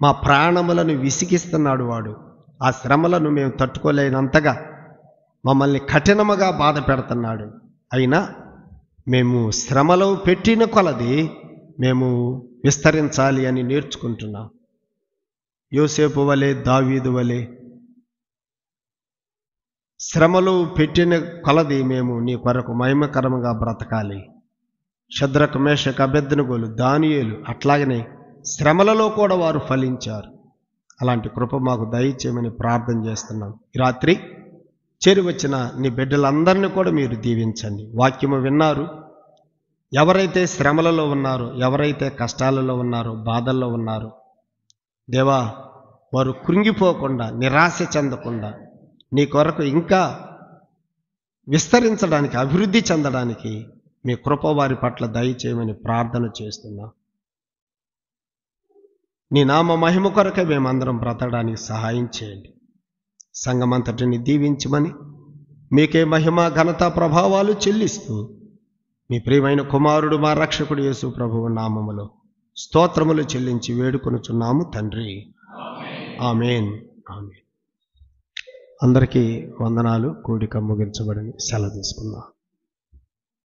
Speaker 1: మా ప్రాణములను విసిగిస్తున్నాడు వాడు. ఆ శ్రమలను మేము తట్టుకోలేనంతగా మమ్మల్ని కఠినముగా బాధ పెడుతున్నాడు. అయినా మేము శ్రమలో పెట్టిన కొలది మేము విస్తరించాలి అని నేర్చుకుంటున్నాం. యోసేపు వలె దావీదు వలె శ్రమలు పెట్టిన కొలది మేము నీ కొరకు మహిమకరముగా బ్రతకాలి. శద్రక మేషక అభ్యర్థనగోలు దానియేలు అట్లాగనే శ్రమలలో కూడా వారు ఫలించారు. అలాంటి కృప మాకు దయచేయమని ప్రార్థన చేస్తున్నాం. ఈ రాత్రి చేరివచ్చిన నీ బిడ్డలందరినీ కూడా మీరు దీవించండి. వాక్యము విన్నారు. ఎవరైతే శ్రమలలో ఉన్నారో ఎవరైతే కష్టాలలో ఉన్నారో బాధల్లో ఉన్నారో దేవా వారు కృంగిపోకుండా నిరాశ చెందకుండా నీ కొరకు ఇంకా విస్తరించడానికి అభివృద్ధి చెందడానికి మీ కృప వారి పట్ల దయచేయమని ప్రార్థన చేస్తున్నా. నీ నామ మహిమ కొరకే మేమందరం బ్రతకడానికి సహాయం చేయండి. సంఘమంతటిని దీవించమని మీకే మహిమ ఘనత ప్రభావాలు చెల్లిస్తూ మీ ప్రియమైన కుమారుడు మా రక్షకుడు యేసు ప్రభువు నామములో స్తోత్రములు చెల్లించి వేడుకొనుచున్నాము తండ్రి. ఆమెన్. ఆమెన్. అందరికీ వందనాలు. కూడిక ముగించబడని సెలవు తీసుకుందాం.